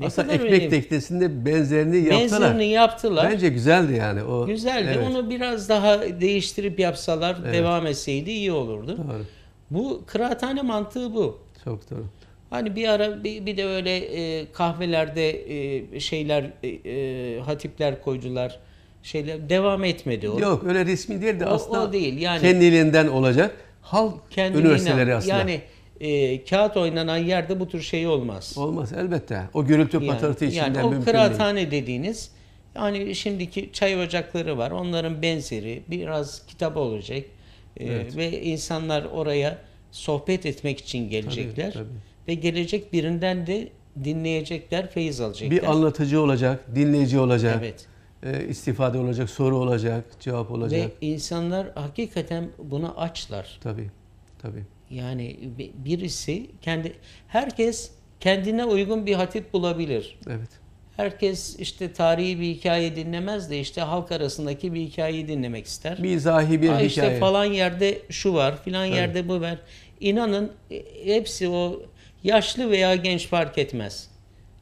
Ne
Aslında ekmek
önemli.
teknesinde benzerini yaptılar.
Benzerini yaptılar.
Bence güzeldi yani o.
Güzeldi.
Evet,
Onu biraz daha değiştirip yapsalar,
Evet.
devam etseydi iyi olurdu.
Doğru.
Bu kıraathane mantığı bu.
Çok doğru.
Hani bir ara bir, bir de öyle e, kahvelerde e, şeyler e, e, hatipler koydular. Şeyler devam etmedi o.
Yok öyle resmi değil de
O-
aslında
o değil, yani-
kendiliğinden olacak. Halk
Kendiliğinden-
üniversiteleri aslında.
Yani e, kağıt oynanan yerde bu tür şey olmaz.
Olmaz elbette. O gürültü patırtı
yani,
içinden
yani o
mümkün değil.
kıraathane dediğiniz yani şimdiki çay ocakları var. Onların benzeri biraz kitap olacak. E,
Evet.
Ve insanlar oraya sohbet etmek için gelecekler.
tabii.
Ve gelecek birinden de dinleyecekler, feyiz alacaklar.
Bir anlatıcı olacak, dinleyici olacak,
Evet.
e, istifade olacak, soru olacak, cevap olacak.
Ve insanlar hakikaten buna açlar.
Tabii, tabii.
Yani bi- birisi kendi herkes kendine uygun bir hatip bulabilir.
Evet.
Herkes işte tarihi bir hikaye dinlemez de işte halk arasındaki bir hikayeyi dinlemek ister.
Bir
Aa
hikaye.
işte falan yerde şu var, filan
Tabii.
yerde bu var. İnanın e, hepsi o yaşlı veya genç fark etmez.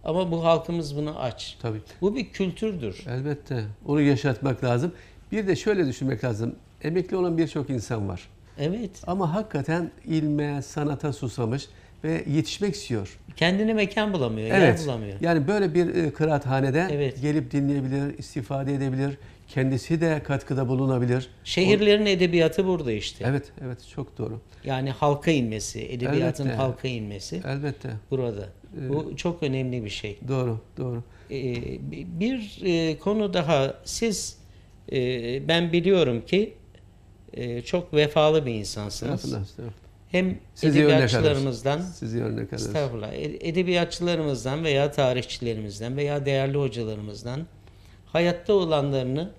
Ama bu halkımız bunu aç.
Tabii.
Bu bir kültürdür.
Elbette. Onu yaşatmak lazım. Bir de şöyle düşünmek lazım. Emekli olan birçok insan var.
Evet.
Ama hakikaten ilme, sanata susamış ve yetişmek istiyor.
Kendine mekan bulamıyor,
Evet.
yer bulamıyor.
Yani böyle bir e, kıraathanede
Evet.
gelip dinleyebilir, istifade edebilir. Kendisi de katkıda bulunabilir.
Şehirlerin edebiyatı burada işte.
Evet, evet çok doğru.
Yani halka inmesi, edebiyatın
Elbette.
halka inmesi
Elbette.
burada. Bu çok önemli bir şey.
Doğru, doğru.
Ee, bir e, konu daha. Siz, e, ben biliyorum ki e, çok vefalı bir insansınız.
Estağfurullah, estağfurullah.
Hem
Sizi
edebiyatçılarımızdan,
Sizi örnek alırız.
estağfurullah, edebiyatçılarımızdan veya tarihçilerimizden veya değerli hocalarımızdan hayatta olanlarını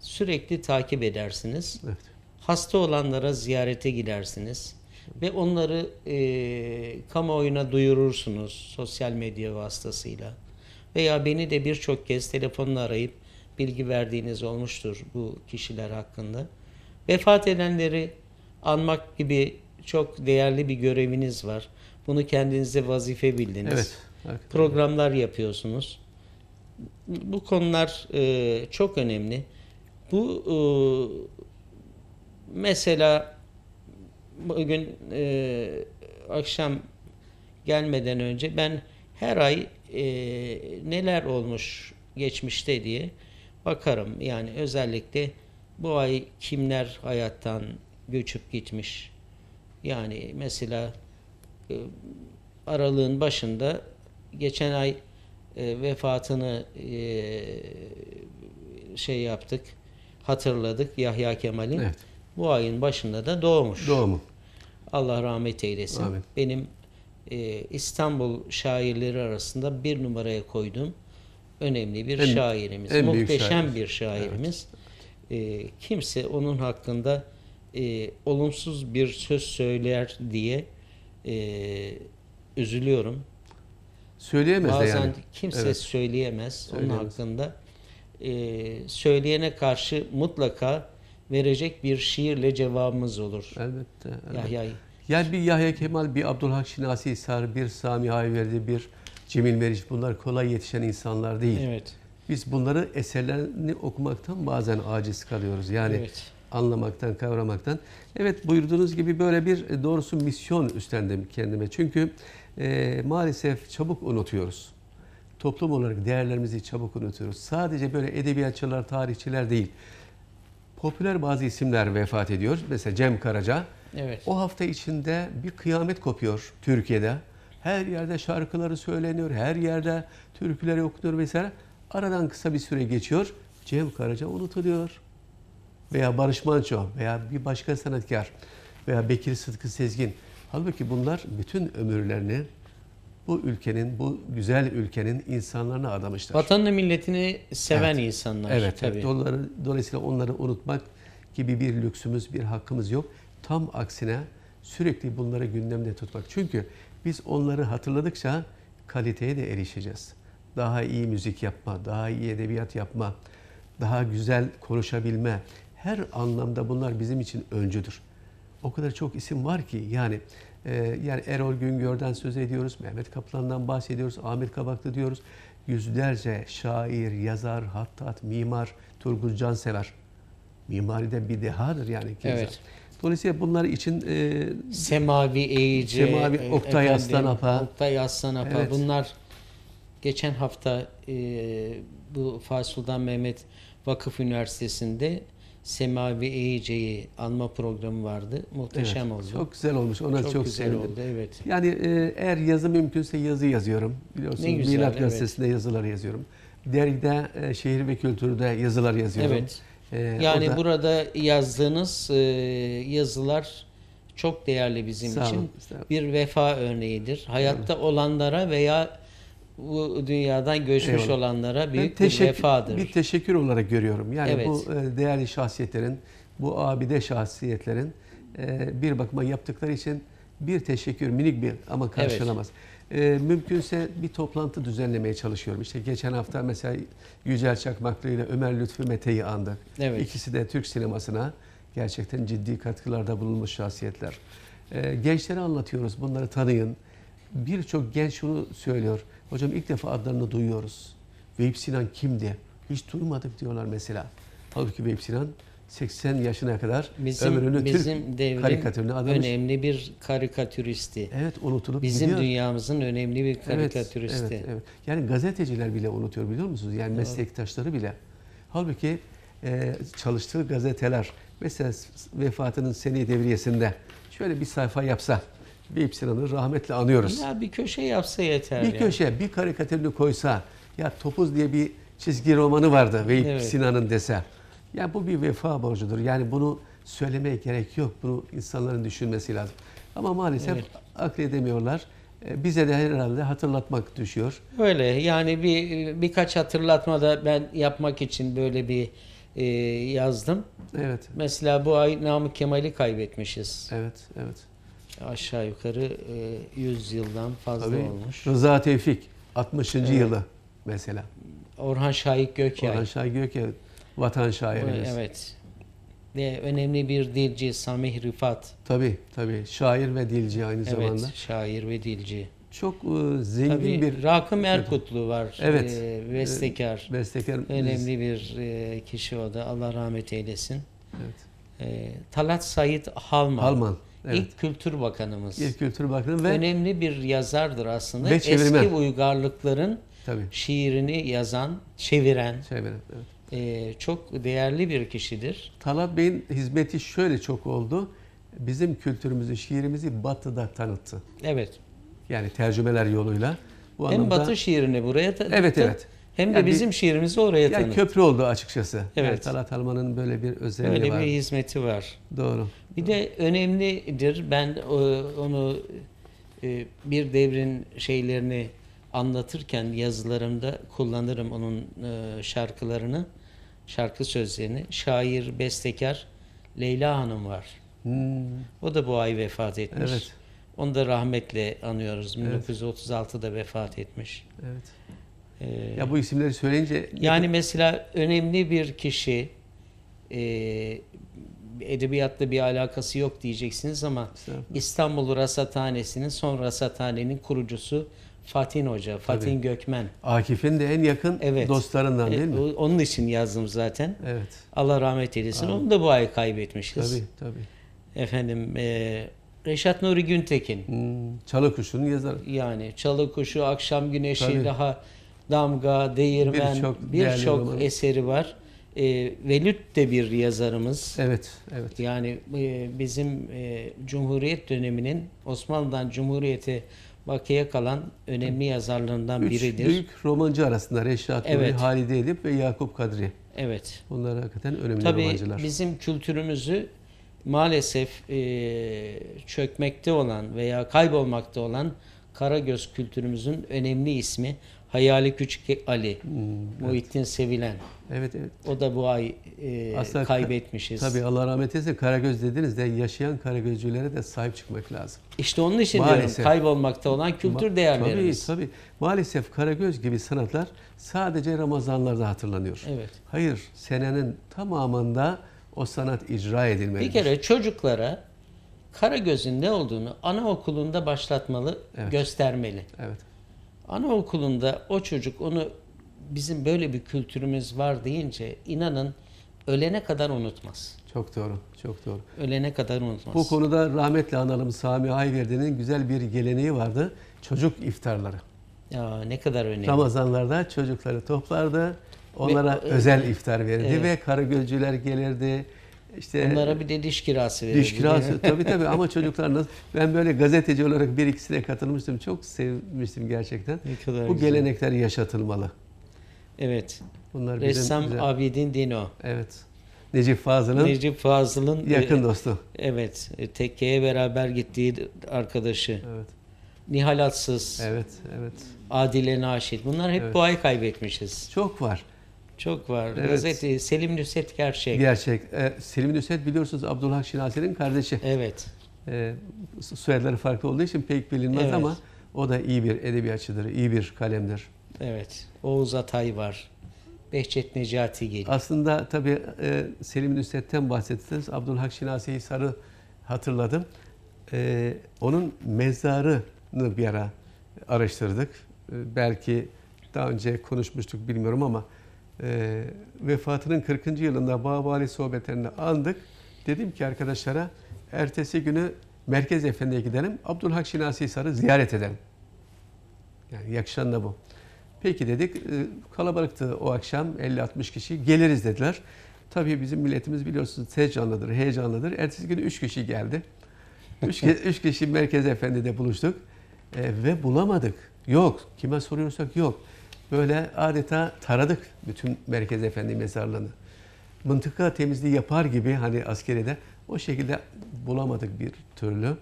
sürekli takip edersiniz.
Evet.
Hasta olanlara ziyarete gidersiniz ve onları e, kamuoyuna duyurursunuz sosyal medya vasıtasıyla. Veya beni de birçok kez telefonla arayıp bilgi verdiğiniz olmuştur bu kişiler hakkında. Vefat edenleri anmak gibi çok değerli bir göreviniz var. Bunu kendinize vazife bildiniz.
Evet. hakikaten.
Programlar yapıyorsunuz. Bu konular e, çok önemli. Bu e, mesela bugün e, akşam gelmeden önce ben her ay e, neler olmuş geçmişte diye bakarım. Yani özellikle bu ay kimler hayattan göçüp gitmiş. Yani mesela e, aralığın başında geçen ay e, vefatını e, şey yaptık, hatırladık Yahya Kemal'in.
Evet.
Bu ayın başında da doğmuş.
Doğumu.
Allah rahmet eylesin.
Amin.
Benim e, İstanbul şairleri arasında bir numaraya koyduğum önemli bir
En-
şairimiz.
en
Muhteşem
şair.
bir şairimiz. E, kimse onun hakkında e, olumsuz bir söz söyler diye e, üzülüyorum.
Söyleyemez
Bazen
yani.
kimse
Evet.
söyleyemez, onun
Söyleyemez.
hakkında. E, söyleyene karşı mutlaka verecek bir şiirle cevabımız olur.
Elbette. elbette.
Yahya'yı.
Yani bir Yahya Kemal, bir Abdülhak Şinasi Hisar, bir Sami Ayverdi, bir Cemil Meriç bunlar kolay yetişen insanlar değil.
Evet.
Biz bunları eserlerini okumaktan bazen aciz kalıyoruz. Yani
Evet.
Anlamaktan, kavramaktan. Evet buyurduğunuz gibi böyle bir e, doğrusu misyon üstlendim kendime. Çünkü e, maalesef çabuk unutuyoruz. toplum olarak değerlerimizi çabuk unutuyoruz. Sadece böyle edebiyatçılar, tarihçiler değil. Popüler bazı isimler vefat ediyor. Mesela Cem Karaca.
Evet.
O hafta içinde bir kıyamet kopuyor Türkiye'de. Her yerde şarkıları söyleniyor, her yerde türküleri okunuyor vesaire. Aradan kısa bir süre geçiyor. Cem Karaca unutuluyor. Veya Barış Manço veya bir başka sanatkar veya Bekir Sıtkı Sezgin. Halbuki bunlar bütün ömürlerini bu ülkenin, bu güzel ülkenin insanlarına adamışlar.
Vatanını milletini seven
Evet.
insanlar.
Evet,
tabii.
evet. Dolayı- Dolayısıyla onları unutmak gibi bir lüksümüz, bir hakkımız yok. Tam aksine sürekli bunları gündemde tutmak. Çünkü biz onları hatırladıkça kaliteye de erişeceğiz. Daha iyi müzik yapma, daha iyi edebiyat yapma, daha güzel konuşabilme. Her anlamda bunlar bizim için öncüdür. O kadar çok isim var ki yani e, yani Erol Güngör'den söz ediyoruz, Mehmet Kaplan'dan bahsediyoruz, Ahmet Kabaklı diyoruz. Yüzlerce şair, yazar, hattat, mimar, Turgut Cansever. Mimaride bir dehadır yani. keza.
Evet.
Dolayısıyla bunlar için e,
Semavi Eğici,
Semavi,
e,
Oktay
efendim,
Aslan Apa.
Oktay Aslan Apa.
Evet.
Bunlar geçen hafta e, bu Fatih Sultan Mehmet Vakıf Üniversitesi'nde Semavi Eğice'yi anma programı vardı. Muhteşem
evet,
oldu.
çok güzel olmuş. Ona çok,
Çok güzel
sevindim.
oldu. Evet.
Yani e, eğer yazı mümkünse yazı yazıyorum. Biliyorsunuz
güzel,
Milat
evet.
Gazetesi'nde yazılar yazıyorum. Dergide e, Şehir ve Kültür'de yazılar yazıyorum.
Evet.
E,
Yani
orada-
burada yazdığınız e, yazılar çok değerli bizim
Sağ olun,
için.
estağfurullah.
Bir vefa örneğidir. Hayatta olanlara veya bu dünyadan göçmüş
Eyvallah.
olanlara
Ben
büyük bir
teşekkür-
vefadır.
Bir teşekkür olarak görüyorum. Yani
Evet.
bu e, değerli şahsiyetlerin, bu abide şahsiyetlerin e, bir bakıma yaptıkları için bir teşekkür minik bir ama karşılamaz. E, mümkünse bir toplantı düzenlemeye çalışıyorum. İşte geçen hafta mesela Yücel Çakmaklı ile Ömer Lütfü Mete'yi andık.
Evet.
İkisi de Türk sinemasına gerçekten ciddi katkılarda bulunmuş şahsiyetler. Gençlere anlatıyoruz, bunları tanıyın. Birçok genç şunu söylüyor. Hocam ilk defa adlarını duyuyoruz. Veyip Sinan kimdi? Hiç duymadık diyorlar mesela. Halbuki Veyip Sinan 80 yaşına kadar
Bizim
ömrünü
bizim
Türk
devrin
karikatürüne adamış.
önemli bir karikatüristi.
Evet unutulup
Bizim
gidiyor.
dünyamızın önemli bir
Evet,
karikatüristi.
Evet, evet. Yani gazeteciler bile unutuyor biliyor musunuz? Yani meslektaşları bile. Halbuki e, çalıştığı gazeteler mesela vefatının seni devriyesinde şöyle bir sayfa yapsa Veyip Sinan'ı rahmetle anıyoruz.
Ya bir köşe yapsa yeter.
Bir
ya.
köşe, bir karikatürünü koysa, ya Topuz diye bir çizgi romanı vardı Veyip
Evet.
Sinan'ın dese. Ya bu bir vefa borcudur. Yani bunu söylemeye gerek yok. Bunu insanların düşünmesi lazım. Ama maalesef
Evet.
akledemiyorlar. E, Bize de herhalde hatırlatmak düşüyor.
Öyle yani bir birkaç hatırlatma da ben yapmak için böyle bir e, yazdım.
Evet,
Mesela bu ay Namık Kemal'i kaybetmişiz.
evet, evet.
Aşağı yukarı e, 100 yıldan fazla
Tabii.
olmuş.
Rıza Tevfik 60.
Evet.
yılı mesela.
Orhan Şahik Gökyay.
Orhan Şahin Gökyay vatan şairimiz.
Evet. Ve önemli bir dilci Samih Rıfat.
Tabii, tabii. Şair ve dilci aynı
Evet,
zamanda.
şair ve dilci.
Çok e, zengin
Tabii
bir
Rakım Erkutlu var.
Evet.
e, bestekar.
bestekar.
Önemli bir e, kişi o da. Allah rahmet eylesin.
Evet.
E, Talat Said Halman.
Halman. Evet.
İlk Kültür Bakanımız.
İlk Kültür Bakanı ve
Önemli bir yazardır aslında.
Ve çevirmen.
Eski uygarlıkların
tabii
şiirini yazan, çeviren
çeviren. Evet.
e, çok değerli bir kişidir.
Talat Bey'in hizmeti şöyle çok oldu. Bizim kültürümüzü, şiirimizi Batı'da tanıttı.
Evet.
Yani tercümeler yoluyla. Bu
Hem
anlamda
Batı şiirini buraya tanıttı.
Evet, evet.
Hem de
Yani bir-
bizim şiirimizi oraya
yani
tanıttı.
köprü oldu açıkçası. Yani
Evet.
Talat Alman'ın böyle bir özelliği
Öyle
var.
bir hizmeti var.
Doğru.
Bir de önemlidir. Ben e, onu e, bir devrin şeylerini anlatırken yazılarımda kullanırım onun e, şarkılarını, şarkı sözlerini. Şair, bestekar Leyla Hanım var.
Hmm,
O da bu ay vefat etmiş.
Evet.
Onu da rahmetle anıyoruz.
Evet.
1936'da vefat etmiş.
evet.
Ee,
Ya bu isimleri söyleyince
yani mesela önemli bir kişi e, edebiyatla bir alakası yok diyeceksiniz ama. İstanbul Rasathanesi'nin son rasathanenin kurucusu Fatih Hoca, Fatih Gökmen.
Akif'in de en yakın
Evet.
dostlarından değil
E,
mi?
o- Onun için yazdım zaten.
Evet.
Allah rahmet eylesin.
Amin.
Onu da bu ay kaybetmişiz.
Tabii tabii.
Efendim e, Reşat Nuri Güntekin.
Hmm, Çalı Kuşu'nun yazarı.
Yani Çalı Kuşu, Akşam Güneşi
Tabii.
daha Damga, Değirmen
Birçok
birçok
değerli romanı.
eseri var. E, Velüt de bir yazarımız.
Evet, evet.
Yani e, bizim e, Cumhuriyet döneminin Osmanlı'dan Cumhuriyete bakiye kalan önemli yazarlarından
Üç
biridir.
büyük romancı arasında Reşat Nuri,
Evet.
Halide Edip ve Yakup Kadri.
Evet.
Bunlar hakikaten önemli
Tabii
romancılar.
bizim kültürümüzü maalesef e, çökmekte olan veya kaybolmakta olan Karagöz kültürümüzün önemli ismi Hayali Küçük Ali,
Hmm,
Muhittin Sevilen.
evet, evet.
O da bu ay e,
Aslında
kaybetmişiz.
Tabii Allah rahmet eylesin Karagöz dediniz de yaşayan Karagözcülere de sahip çıkmak lazım.
İşte onun için
Maalesef.
diyorum kaybolmakta olan kültür
Ma-
değerlerimiz.
Tabii tabii. Maalesef Karagöz gibi sanatlar sadece Ramazanlarda hatırlanıyor.
Evet.
Hayır, senenin tamamında o sanat icra edilmelidir.
Bir kere çocuklara Karagöz'ün ne olduğunu anaokulunda başlatmalı,
Evet.
göstermeli.
Evet.
Anaokulunda o çocuk onu bizim böyle bir kültürümüz var deyince inanın ölene kadar unutmaz.
Çok doğru, çok doğru.
Ölene kadar unutmaz.
Bu konuda rahmetli analım Sami Ayverdi'nin güzel bir geleneği vardı. Çocuk iftarları.
Ya ne kadar önemli.
Ramazanlarda çocukları toplardı. Onlara
Ve-
özel iftar verirdi
Evet.
ve Karagözcüler gelirdi. İşte
Onlara bir de diş kirası verir.
Diş kirası tabii tabii ama çocuklar nasıl ben böyle gazeteci olarak bir ikisine katılmıştım. Çok sevmiştim gerçekten.
Ne kadar
Bu
güzel.
gelenekler yaşatılmalı.
Evet.
Bunlar bizim
Ressam
güzel-
Abidin Dino.
Evet. Necip Fazıl'ın
Necip Fazıl'ın
yakın
e,
dostu.
Evet. e, Tekkeye beraber gittiği arkadaşı.
Evet.
Nihal Atsız,
Evet, evet.
Adile Naşit. Bunlar hep
Evet.
bu ay kaybetmişiz.
Çok var.
Çok var.
Evet.
Gazete Selim Nusret Gerçek.
Gerçek. Ee, Selim Nusret biliyorsunuz Abdullah Şinasi'nin kardeşi.
Evet.
Ee, soyadları farklı olduğu için pek bilinmez
Evet.
ama o da iyi bir edebiyatçıdır, iyi bir kalemdir.
Evet. Oğuz Atay var. Behçet Necati geliyor.
Aslında tabii e, Selim Nusret'ten bahsettiniz. Abdülhak Şinasi Hisar'ı hatırladım. E, onun mezarını bir ara araştırdık. E, belki daha önce konuşmuştuk bilmiyorum ama e, vefatının 40. yılında Bağbali sohbetlerini andık. Dedim ki arkadaşlara ertesi günü Merkez Efendi'ye gidelim. Abdülhak Şinasi Hisar'ı ziyaret edelim. Yani yakışan da bu. Peki dedik. e, Kalabalıktı o akşam 50-60 kişi. Geliriz dediler. Tabii bizim milletimiz biliyorsunuz heyecanlıdır, heyecanlıdır. Ertesi gün 3 kişi geldi. 3 üç kişi Merkez Efendi'de buluştuk. E, ve bulamadık. Yok. Kime soruyorsak yok. Böyle adeta taradık bütün Merkez Efendi mezarlığını. Mıntıka temizliği yapar gibi hani askeride o şekilde bulamadık bir türlü.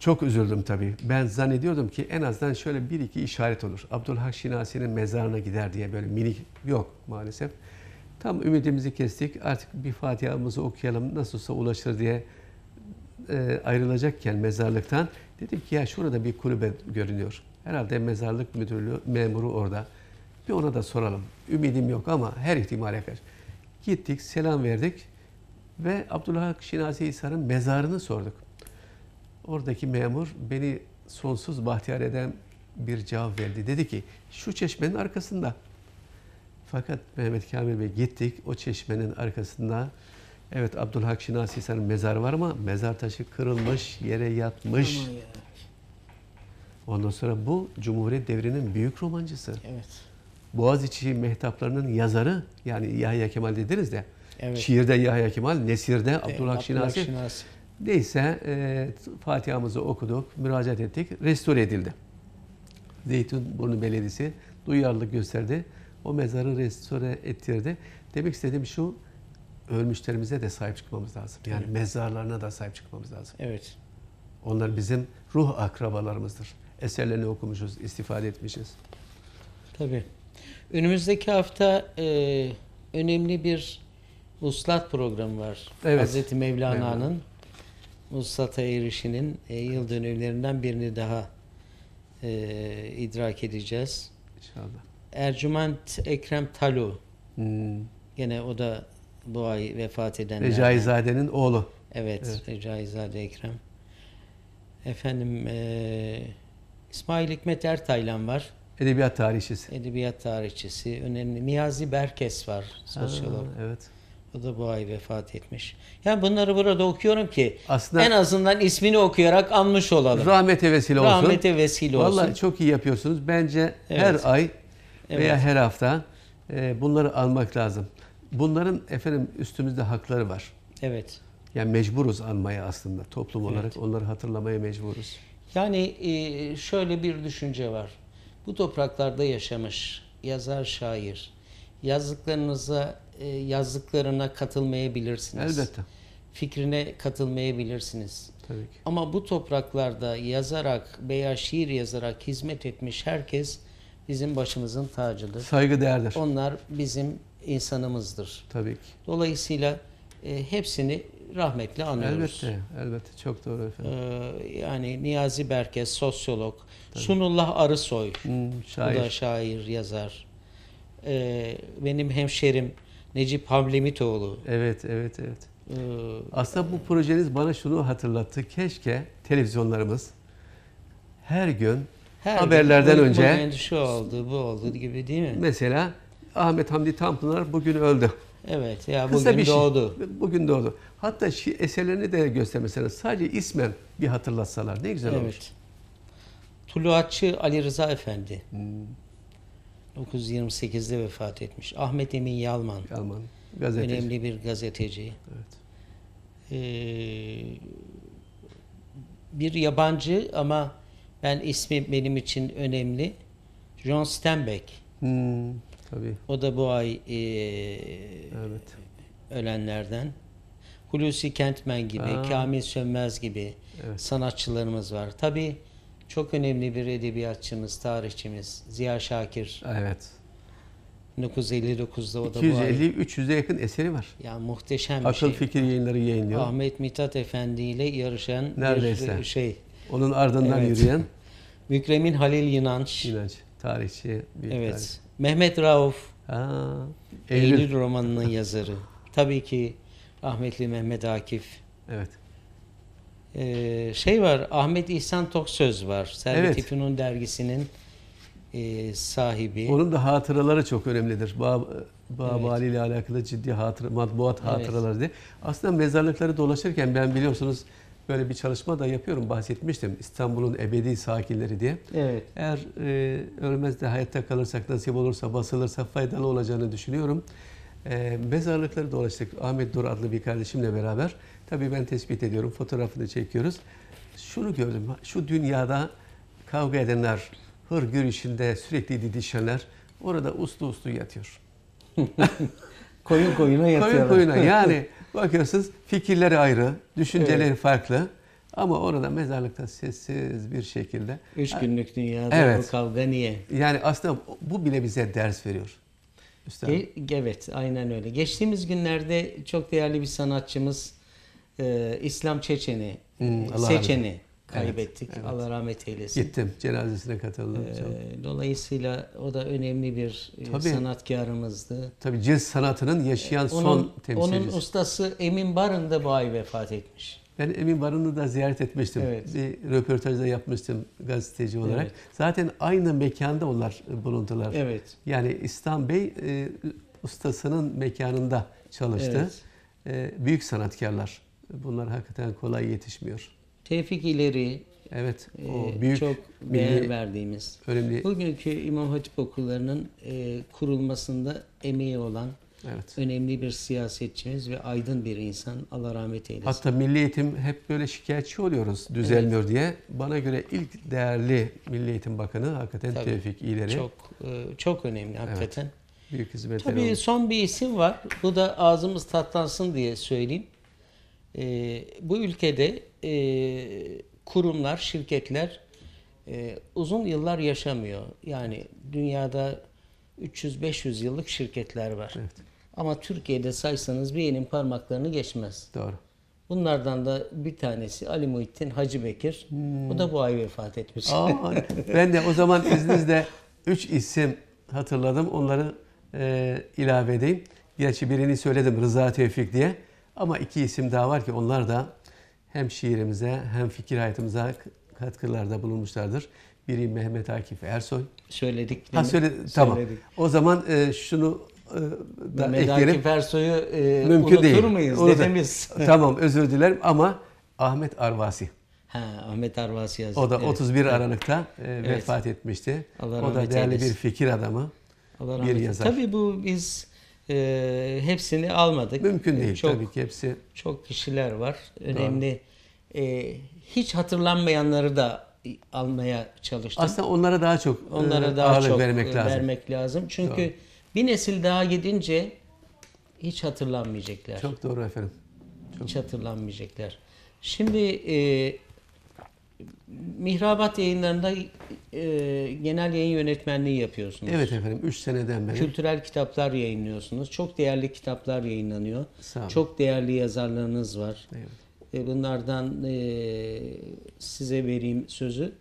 Çok üzüldüm tabii. Ben zannediyordum ki en azından şöyle bir iki işaret olur. Abdülhak Şinasi'nin mezarına gider diye böyle minik yok maalesef. Tam ümidimizi kestik. Artık bir Fatiha'mızı okuyalım nasılsa ulaşır diye e, ayrılacakken mezarlıktan dedim ki ya şurada bir kulübe görünüyor. Herhalde mezarlık müdürlüğü memuru orada. Bir ona da soralım. Ümidim yok ama her ihtimale karşı. Gittik, selam verdik ve Abdülhak Şinasi Hisar'ın mezarını sorduk. Oradaki memur beni sonsuz bahtiyar eden bir cevap verdi. Dedi ki şu çeşmenin arkasında. Fakat Mehmet Kamil Bey gittik o çeşmenin arkasında. Evet Abdülhak Şinasi Hisar'ın mezarı var ama mezar taşı kırılmış, yere yatmış.
Aman ya.
Ondan sonra bu Cumhuriyet devrinin büyük romancısı.
Evet.
Boğaziçi mehtaplarının yazarı yani Yahya Kemal dediniz de.
Evet.
Şiirde Yahya Kemal, nesirde Abdülhak Şinasi.
Şinasi.
Neyse e, Fatiha'mızı okuduk, müracaat ettik, restore edildi. Zeytinburnu Belediyesi duyarlılık gösterdi. O mezarı restore ettirdi. Demek istediğim şu, ölmüşlerimize de sahip çıkmamız lazım. Yani
Evet.
mezarlarına da sahip çıkmamız lazım.
Evet.
Onlar bizim ruh akrabalarımızdır. Eserlerini okumuşuz, istifade etmişiz.
Tabii. Önümüzdeki hafta e, önemli bir vuslat programı var.
Evet.
Hazreti Mevlana'nın
Mevlana.
vuslata erişinin e, yıl dönümlerinden birini daha e, idrak edeceğiz.
İnşallah.
Ercüment Ekrem Talu.
Hmm.
Gene o da bu ay vefat edenlerden.
Recaizade'nin oğlu.
Evet,
Evet.
Recaizade Ekrem. Efendim e, İsmail Hikmet Ertaylan var.
Edebiyat tarihçisi.
Edebiyat tarihçisi. Önemli. Niyazi Berkes var. Sosyolog.
Ha, evet.
O da bu ay vefat etmiş. Yani bunları burada okuyorum ki
Aslında
en azından ismini okuyarak anmış olalım.
rahmete vesile olsun.
Rahmete vesile olsun.
Vallahi çok iyi yapıyorsunuz. Bence
Evet.
her ay veya
Evet.
her hafta e, bunları almak lazım. Bunların efendim üstümüzde hakları var.
Evet.
Yani mecburuz anmaya aslında toplum olarak onları hatırlamaya mecburuz.
Yani e, şöyle bir düşünce var. Bu topraklarda yaşamış yazar, şair. Yazdıklarınıza, e, yazdıklarına katılmayabilirsiniz.
Elbette.
Fikrine katılmayabilirsiniz.
Tabii ki.
Ama bu topraklarda yazarak veya şiir yazarak hizmet etmiş herkes bizim başımızın tacıdır.
Saygı değerdir.
Onlar bizim insanımızdır.
Tabii ki.
Dolayısıyla e, hepsini rahmetle anıyoruz.
Elbette. Elbette. Çok doğru efendim.
Ee, yani Niyazi Berkes, sosyolog, Sunullah Arısoy,
Hmm,
bu
şair.
da şair, yazar. Ee, benim hemşerim Necip Hamlemitoğlu.
Evet, evet, evet.
Ee,
Aslında bu projeniz bana şunu hatırlattı. Keşke televizyonlarımız her gün
her
haberlerden
gün,
önce
bugün şu oldu, bu oldu gibi değil mi?
mesela Ahmet Hamdi Tanpınar bugün öldü.
Evet, ya
Kısa
bugün
bir şey.
doğdu.
Bugün doğdu. Hatta şi- eserlerini de göstermeseler sadece ismen bir hatırlatsalar ne güzel olur.
Evet. Tuluatçı Ali Rıza Efendi.
Hmm.
928'de vefat etmiş. Ahmet Emin Yalman.
Alman gazeteci.
Önemli bir gazeteci.
Evet.
Ee, bir yabancı ama ben ismi benim için önemli. John Steinbeck.
Hmm, tabii.
O da bu ay ee,
Evet.
ölenlerden. Hulusi Kentmen gibi,
Aa.
Kamil Sönmez gibi
Evet.
sanatçılarımız var. Tabii çok önemli bir edebiyatçımız, tarihçimiz Ziya Şakir.
Evet.
1959'da o da bu ay.
250-300'e yakın eseri var.
Ya muhteşem bir
Akıl
şey.
fikir yayınları yayınlıyor.
Ahmet Mithat Efendi ile yarışan
Neredeyse.
bir şey.
Onun ardından
Evet.
yürüyen
Mükremin Halil Yınanç.
inanç, tarihçi. büyük
Evet.
tarih.
Mehmet Rauf.
Ha,
Eylül.
Eylül.
romanının yazarı. Tabii ki rahmetli Mehmet Akif.
Evet.
Ee, şey var Ahmet İhsan Toksöz var. Servet
Evet.
İfünun dergisinin e, sahibi.
Onun da hatıraları çok önemlidir. Bağ, Bağ
Evet.
İle alakalı ciddi hatıra, matbuat
Evet.
hatıraları diye. Aslında mezarlıkları dolaşırken ben biliyorsunuz böyle bir çalışma da yapıyorum. Bahsetmiştim. İstanbul'un ebedi sakinleri diye.
Evet.
Eğer e, ölmez de hayatta kalırsak, nasip olursa, basılırsa faydalı olacağını düşünüyorum. E, mezarlıkları dolaştık. Ahmet Dur adlı bir kardeşimle beraber. Tabii ben tespit ediyorum, fotoğrafını çekiyoruz. Şunu gördüm, şu dünyada kavga edenler, hır görüşünde sürekli didişenler orada uslu uslu yatıyor.
Koyun koyuna
Koyun
yatıyorlar.
koyuna yani bakıyorsunuz fikirleri ayrı, düşünceleri farklı. Ama orada mezarlıkta sessiz bir şekilde.
Üç günlük dünyada
Evet.
bu kavga niye?
Yani aslında bu bile bize ders veriyor.
Evet, aynen öyle. Geçtiğimiz günlerde çok değerli bir sanatçımız e, İslam Çeçen'i,
Hmm,
e,
Allah
Seçen'i
rahmet-
kaybettik.
Evet, evet.
Allah rahmet eylesin.
Gittim cenazesine katıldım. Çok-
E, dolayısıyla o da önemli bir e,
Tabii.
sanatkarımızdı.
Tabii cins sanatının yaşayan son
Onun,
temsilcisi.
onun ustası Emin Barın da bu ay vefat etmiş.
Ben Emin Barın'ı da ziyaret etmiştim.
Evet.
Bir röportajda yapmıştım gazeteci olarak.
Evet.
Zaten aynı mekanda onlar bulundular.
Evet.
Yani İslam Bey e, ustasının mekanında çalıştı. E, büyük sanatkarlar. Bunlar hakikaten kolay yetişmiyor.
Tevfik İleri
Evet,
e,
o büyük
çok değer verdiğimiz.
önemli.
Bugünkü İmam Hatip okullarının e, kurulmasında emeği olan
Evet.
önemli bir siyasetçimiz ve aydın bir insan. Allah rahmet eylesin.
Hatta Milli Eğitim hep böyle şikayetçi oluyoruz düzelmiyor diye. Bana göre ilk değerli Milli Eğitim Bakanı hakikaten
Tabii.
Tevfik İleri.
Çok e, çok önemli hakikaten.
büyük hizmetleri
Tabii
oldu.
son bir isim var. Bu da ağzımız tatlansın diye söyleyeyim. E, bu ülkede e, kurumlar, şirketler e, uzun yıllar yaşamıyor. Yani dünyada 300-500 yıllık şirketler var.
Evet.
Ama Türkiye'de saysanız bir elin parmaklarını geçmez.
Doğru.
Bunlardan da bir tanesi Ali Muhittin Hacı Bekir. O da bu ay vefat etmiş.
Aa, ben de o zaman izninizle 3 isim hatırladım. Onları e, ilave edeyim. Gerçi birini söyledim Rıza Tevfik diye. Ama iki isim daha var ki onlar da hem şiirimize hem fikir hayatımıza katkılarda bulunmuşlardır. Biri Mehmet Akif Ersoy.
Söyledik.
Ha söyle tamam.
Söyledik.
O zaman e, şunu e, da
Mehmet
ekleyelim.
Akif Ersoy'u e,
Mümkün
unutur
değil.
muyuz
Unutur.
dedemiz?
tamam özür dilerim ama Ahmet Arvasi.
ha, Ahmet Arvasi
O
Hazretleri.
da 31
Evet.
Aralık'ta e, vefat etmişti.
Allah
o da değerli
eylesin.
bir fikir adamı.
Allah
bir yazar.
Tabii bu biz e, hepsini almadık.
Mümkün
E,
değil
Çok,
tabii ki hepsi.
çok kişiler var. Önemli. E, hiç hatırlanmayanları da almaya çalıştım.
Aslında onlara daha çok e,
Onlara daha çok
vermek
e,
lazım.
vermek lazım. Çünkü bir nesil daha gidince hiç hatırlanmayacaklar.
Çok doğru efendim.
Hiç hatırlanmayacaklar. Şimdi e, Mihrabat yayınlarında e, genel yayın yönetmenliği yapıyorsunuz.
Evet efendim 3 seneden beri.
Kültürel kitaplar yayınlıyorsunuz. Çok değerli kitaplar yayınlanıyor.
Sağ olun.
Çok değerli yazarlarınız var.
Evet.
E, bunlardan e, size vereyim sözü.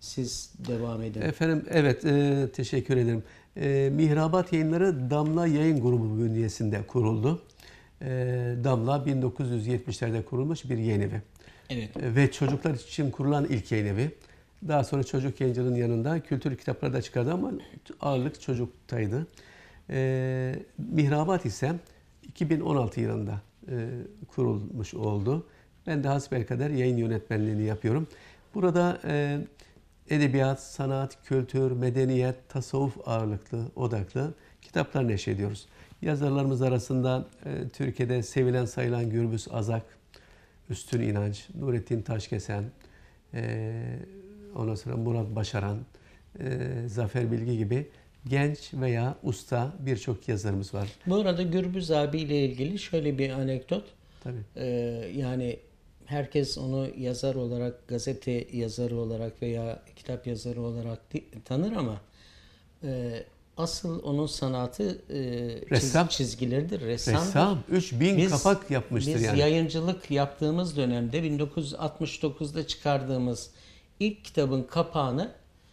Siz devam edin.
Efendim evet e, teşekkür ederim. E, Mihrabat Yayınları Damla Yayın Grubu bünyesinde kuruldu. E, Damla 1970'lerde kurulmuş bir yayın evi.
Evet.
E, ve çocuklar için kurulan ilk yayın evi. Daha sonra çocuk yayıncılığının yanında kültür kitapları da çıkardı ama ağırlık çocuktaydı. E, Mihrabat ise 2016 yılında e, kurulmuş oldu. Ben de hasbelkader yayın yönetmenliğini yapıyorum. Burada e, edebiyat, sanat, kültür, medeniyet, tasavvuf ağırlıklı, odaklı kitaplar neşrediyoruz. Yazarlarımız arasında e, Türkiye'de sevilen sayılan Gürbüz Azak, Üstün İnanç, Nurettin Taşkesen, e, ondan sonra Murat Başaran, e, Zafer Bilgi gibi genç veya usta birçok yazarımız var.
Bu arada Gürbüz abiyle ilgili şöyle bir anekdot.
Tabii.
Ee, yani herkes onu yazar olarak, gazete yazarı olarak veya kitap yazarı olarak tanır ama e, asıl onun sanatı e,
Ressam.
çizgileridir. Ressamdır.
Ressam 3000
Biz-
kapak yapmıştır
biz
yani.
yayıncılık yaptığımız dönemde 1969'da çıkardığımız ilk kitabın kapağını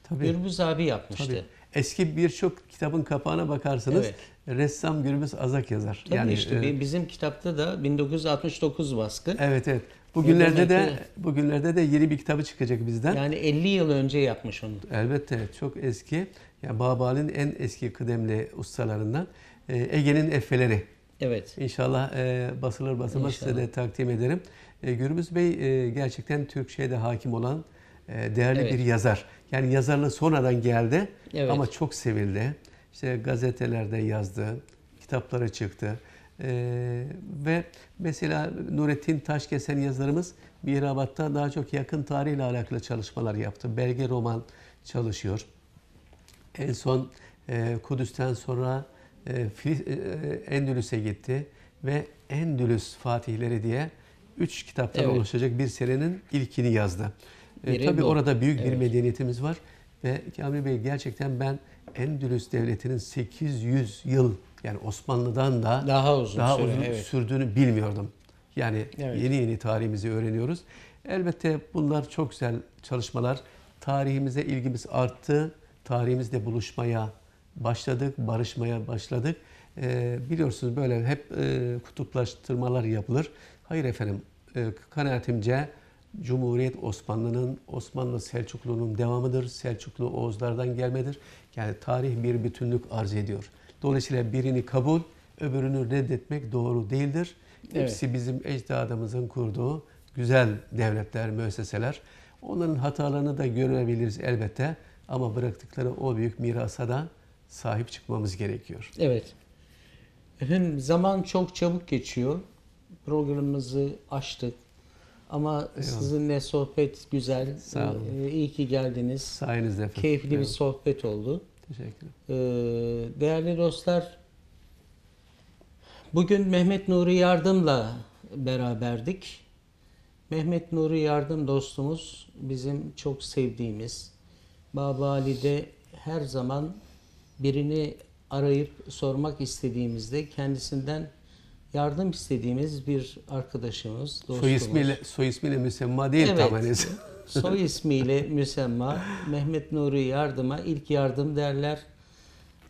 Tabii.
Gürbüz abi yapmıştı.
Tabii. Eski birçok kitabın kapağına bakarsanız
Evet.
ressam Gürbüz Azak yazar.
Tabii işte
e,
bi- bizim kitapta da 1969 baskı.
Evet evet. Bugünlerde de bugünlerde de yeni bir kitabı çıkacak bizden.
Yani 50 yıl önce yapmış onu.
Elbette çok eski. Ya Babali'nin en eski kıdemli ustalarından e, Ege'nin Efeleri.
Evet.
İnşallah e, basılır basılmaz size de takdim ederim. E, Gürbüz Bey e, gerçekten Türkçe'ye hakim olan e, değerli
Evet.
bir yazar. Yani yazarlığı sonradan geldi
Evet.
ama çok sevildi. İşte gazetelerde yazdı, kitapları çıktı. E, ve mesela Nurettin Taşkesen yazarımız Mihrabat'ta daha çok yakın tarihle alakalı çalışmalar yaptı. Belge roman çalışıyor. En son e, Kudüs'ten sonra e, Fili- e, Endülüs'e gitti ve Endülüs Fatihleri diye üç kitaptan
Evet.
oluşacak bir serinin ilkini yazdı. E,
Biri
tabii
bu.
orada büyük bir
Evet.
medeniyetimiz var ve Kamil Bey gerçekten ben Endülüs Devleti'nin 800 yıl yani Osmanlı'dan da
Daha uzun
daha
süre,
uzun
evet.
sürdüğünü bilmiyordum. Yani
Evet.
yeni yeni tarihimizi öğreniyoruz. Elbette bunlar çok güzel çalışmalar. Tarihimize ilgimiz arttı. Tarihimizle buluşmaya başladık, barışmaya başladık. Ee, biliyorsunuz böyle hep e, kutuplaştırmalar yapılır. Hayır efendim, e, kanaatimce Cumhuriyet Osmanlı'nın, Osmanlı Selçuklu'nun devamıdır. Selçuklu Oğuzlardan gelmedir. Yani tarih bir bütünlük arz ediyor. Dolayısıyla birini kabul, öbürünü reddetmek doğru değildir.
Evet.
Hepsi bizim ecdadımızın kurduğu güzel devletler, müesseseler. Onların hatalarını da görebiliriz elbette. Ama bıraktıkları o büyük mirasa da sahip çıkmamız gerekiyor.
Evet. Efendim zaman çok çabuk geçiyor. Programımızı açtık. Ama sizinle sohbet güzel.
Sağ olun.
Ee, iyi ki geldiniz.
Sayenizde efendim.
Keyifli bir
Evet,
sohbet oldu.
Teşekkür ederim.
Ee, değerli dostlar, bugün Mehmet Nuri Yardım'la beraberdik. Mehmet Nuri Yardım dostumuz bizim çok sevdiğimiz. Baba Ali'de her zaman birini arayıp sormak istediğimizde kendisinden yardım istediğimiz bir arkadaşımız, dostumuz.
Soy ismiyle, soy ismiyle müsemma değil
Evet.
tam henüz.
Soy ismiyle müsemma Mehmet Nuri Yardım'a ilk yardım derler.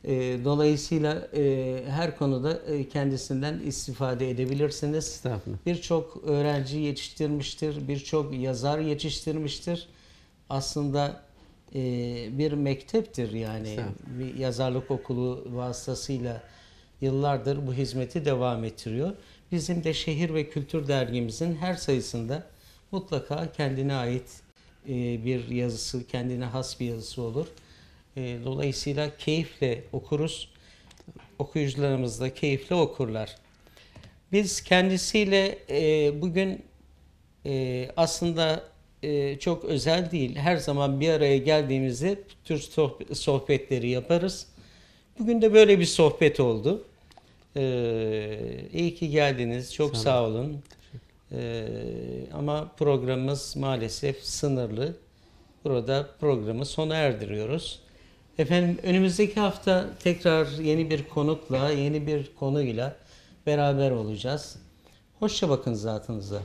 Ee, dolayısıyla e, her konuda e, kendisinden istifade edebilirsiniz. Birçok öğrenci yetiştirmiştir, birçok yazar yetiştirmiştir. Aslında e, bir mekteptir yani. Bir yazarlık okulu vasıtasıyla yıllardır bu hizmeti devam ettiriyor. Bizim de Şehir ve Kültür Dergimizin her sayısında mutlaka kendine ait e, bir yazısı, kendine has bir yazısı olur. E, dolayısıyla keyifle okuruz. Okuyucularımız da keyifle okurlar. Biz kendisiyle e, bugün e, aslında e, çok özel değil. Her zaman bir araya geldiğimizde bu tür sohb- sohbetleri yaparız. Bugün de böyle bir sohbet oldu. E, iyi ki geldiniz. Çok
Sağ
sağ olun. E, ama programımız maalesef sınırlı. Burada programı sona erdiriyoruz. Efendim önümüzdeki hafta tekrar yeni bir konukla, yeni bir konuyla beraber olacağız. Hoşça bakın zatınıza.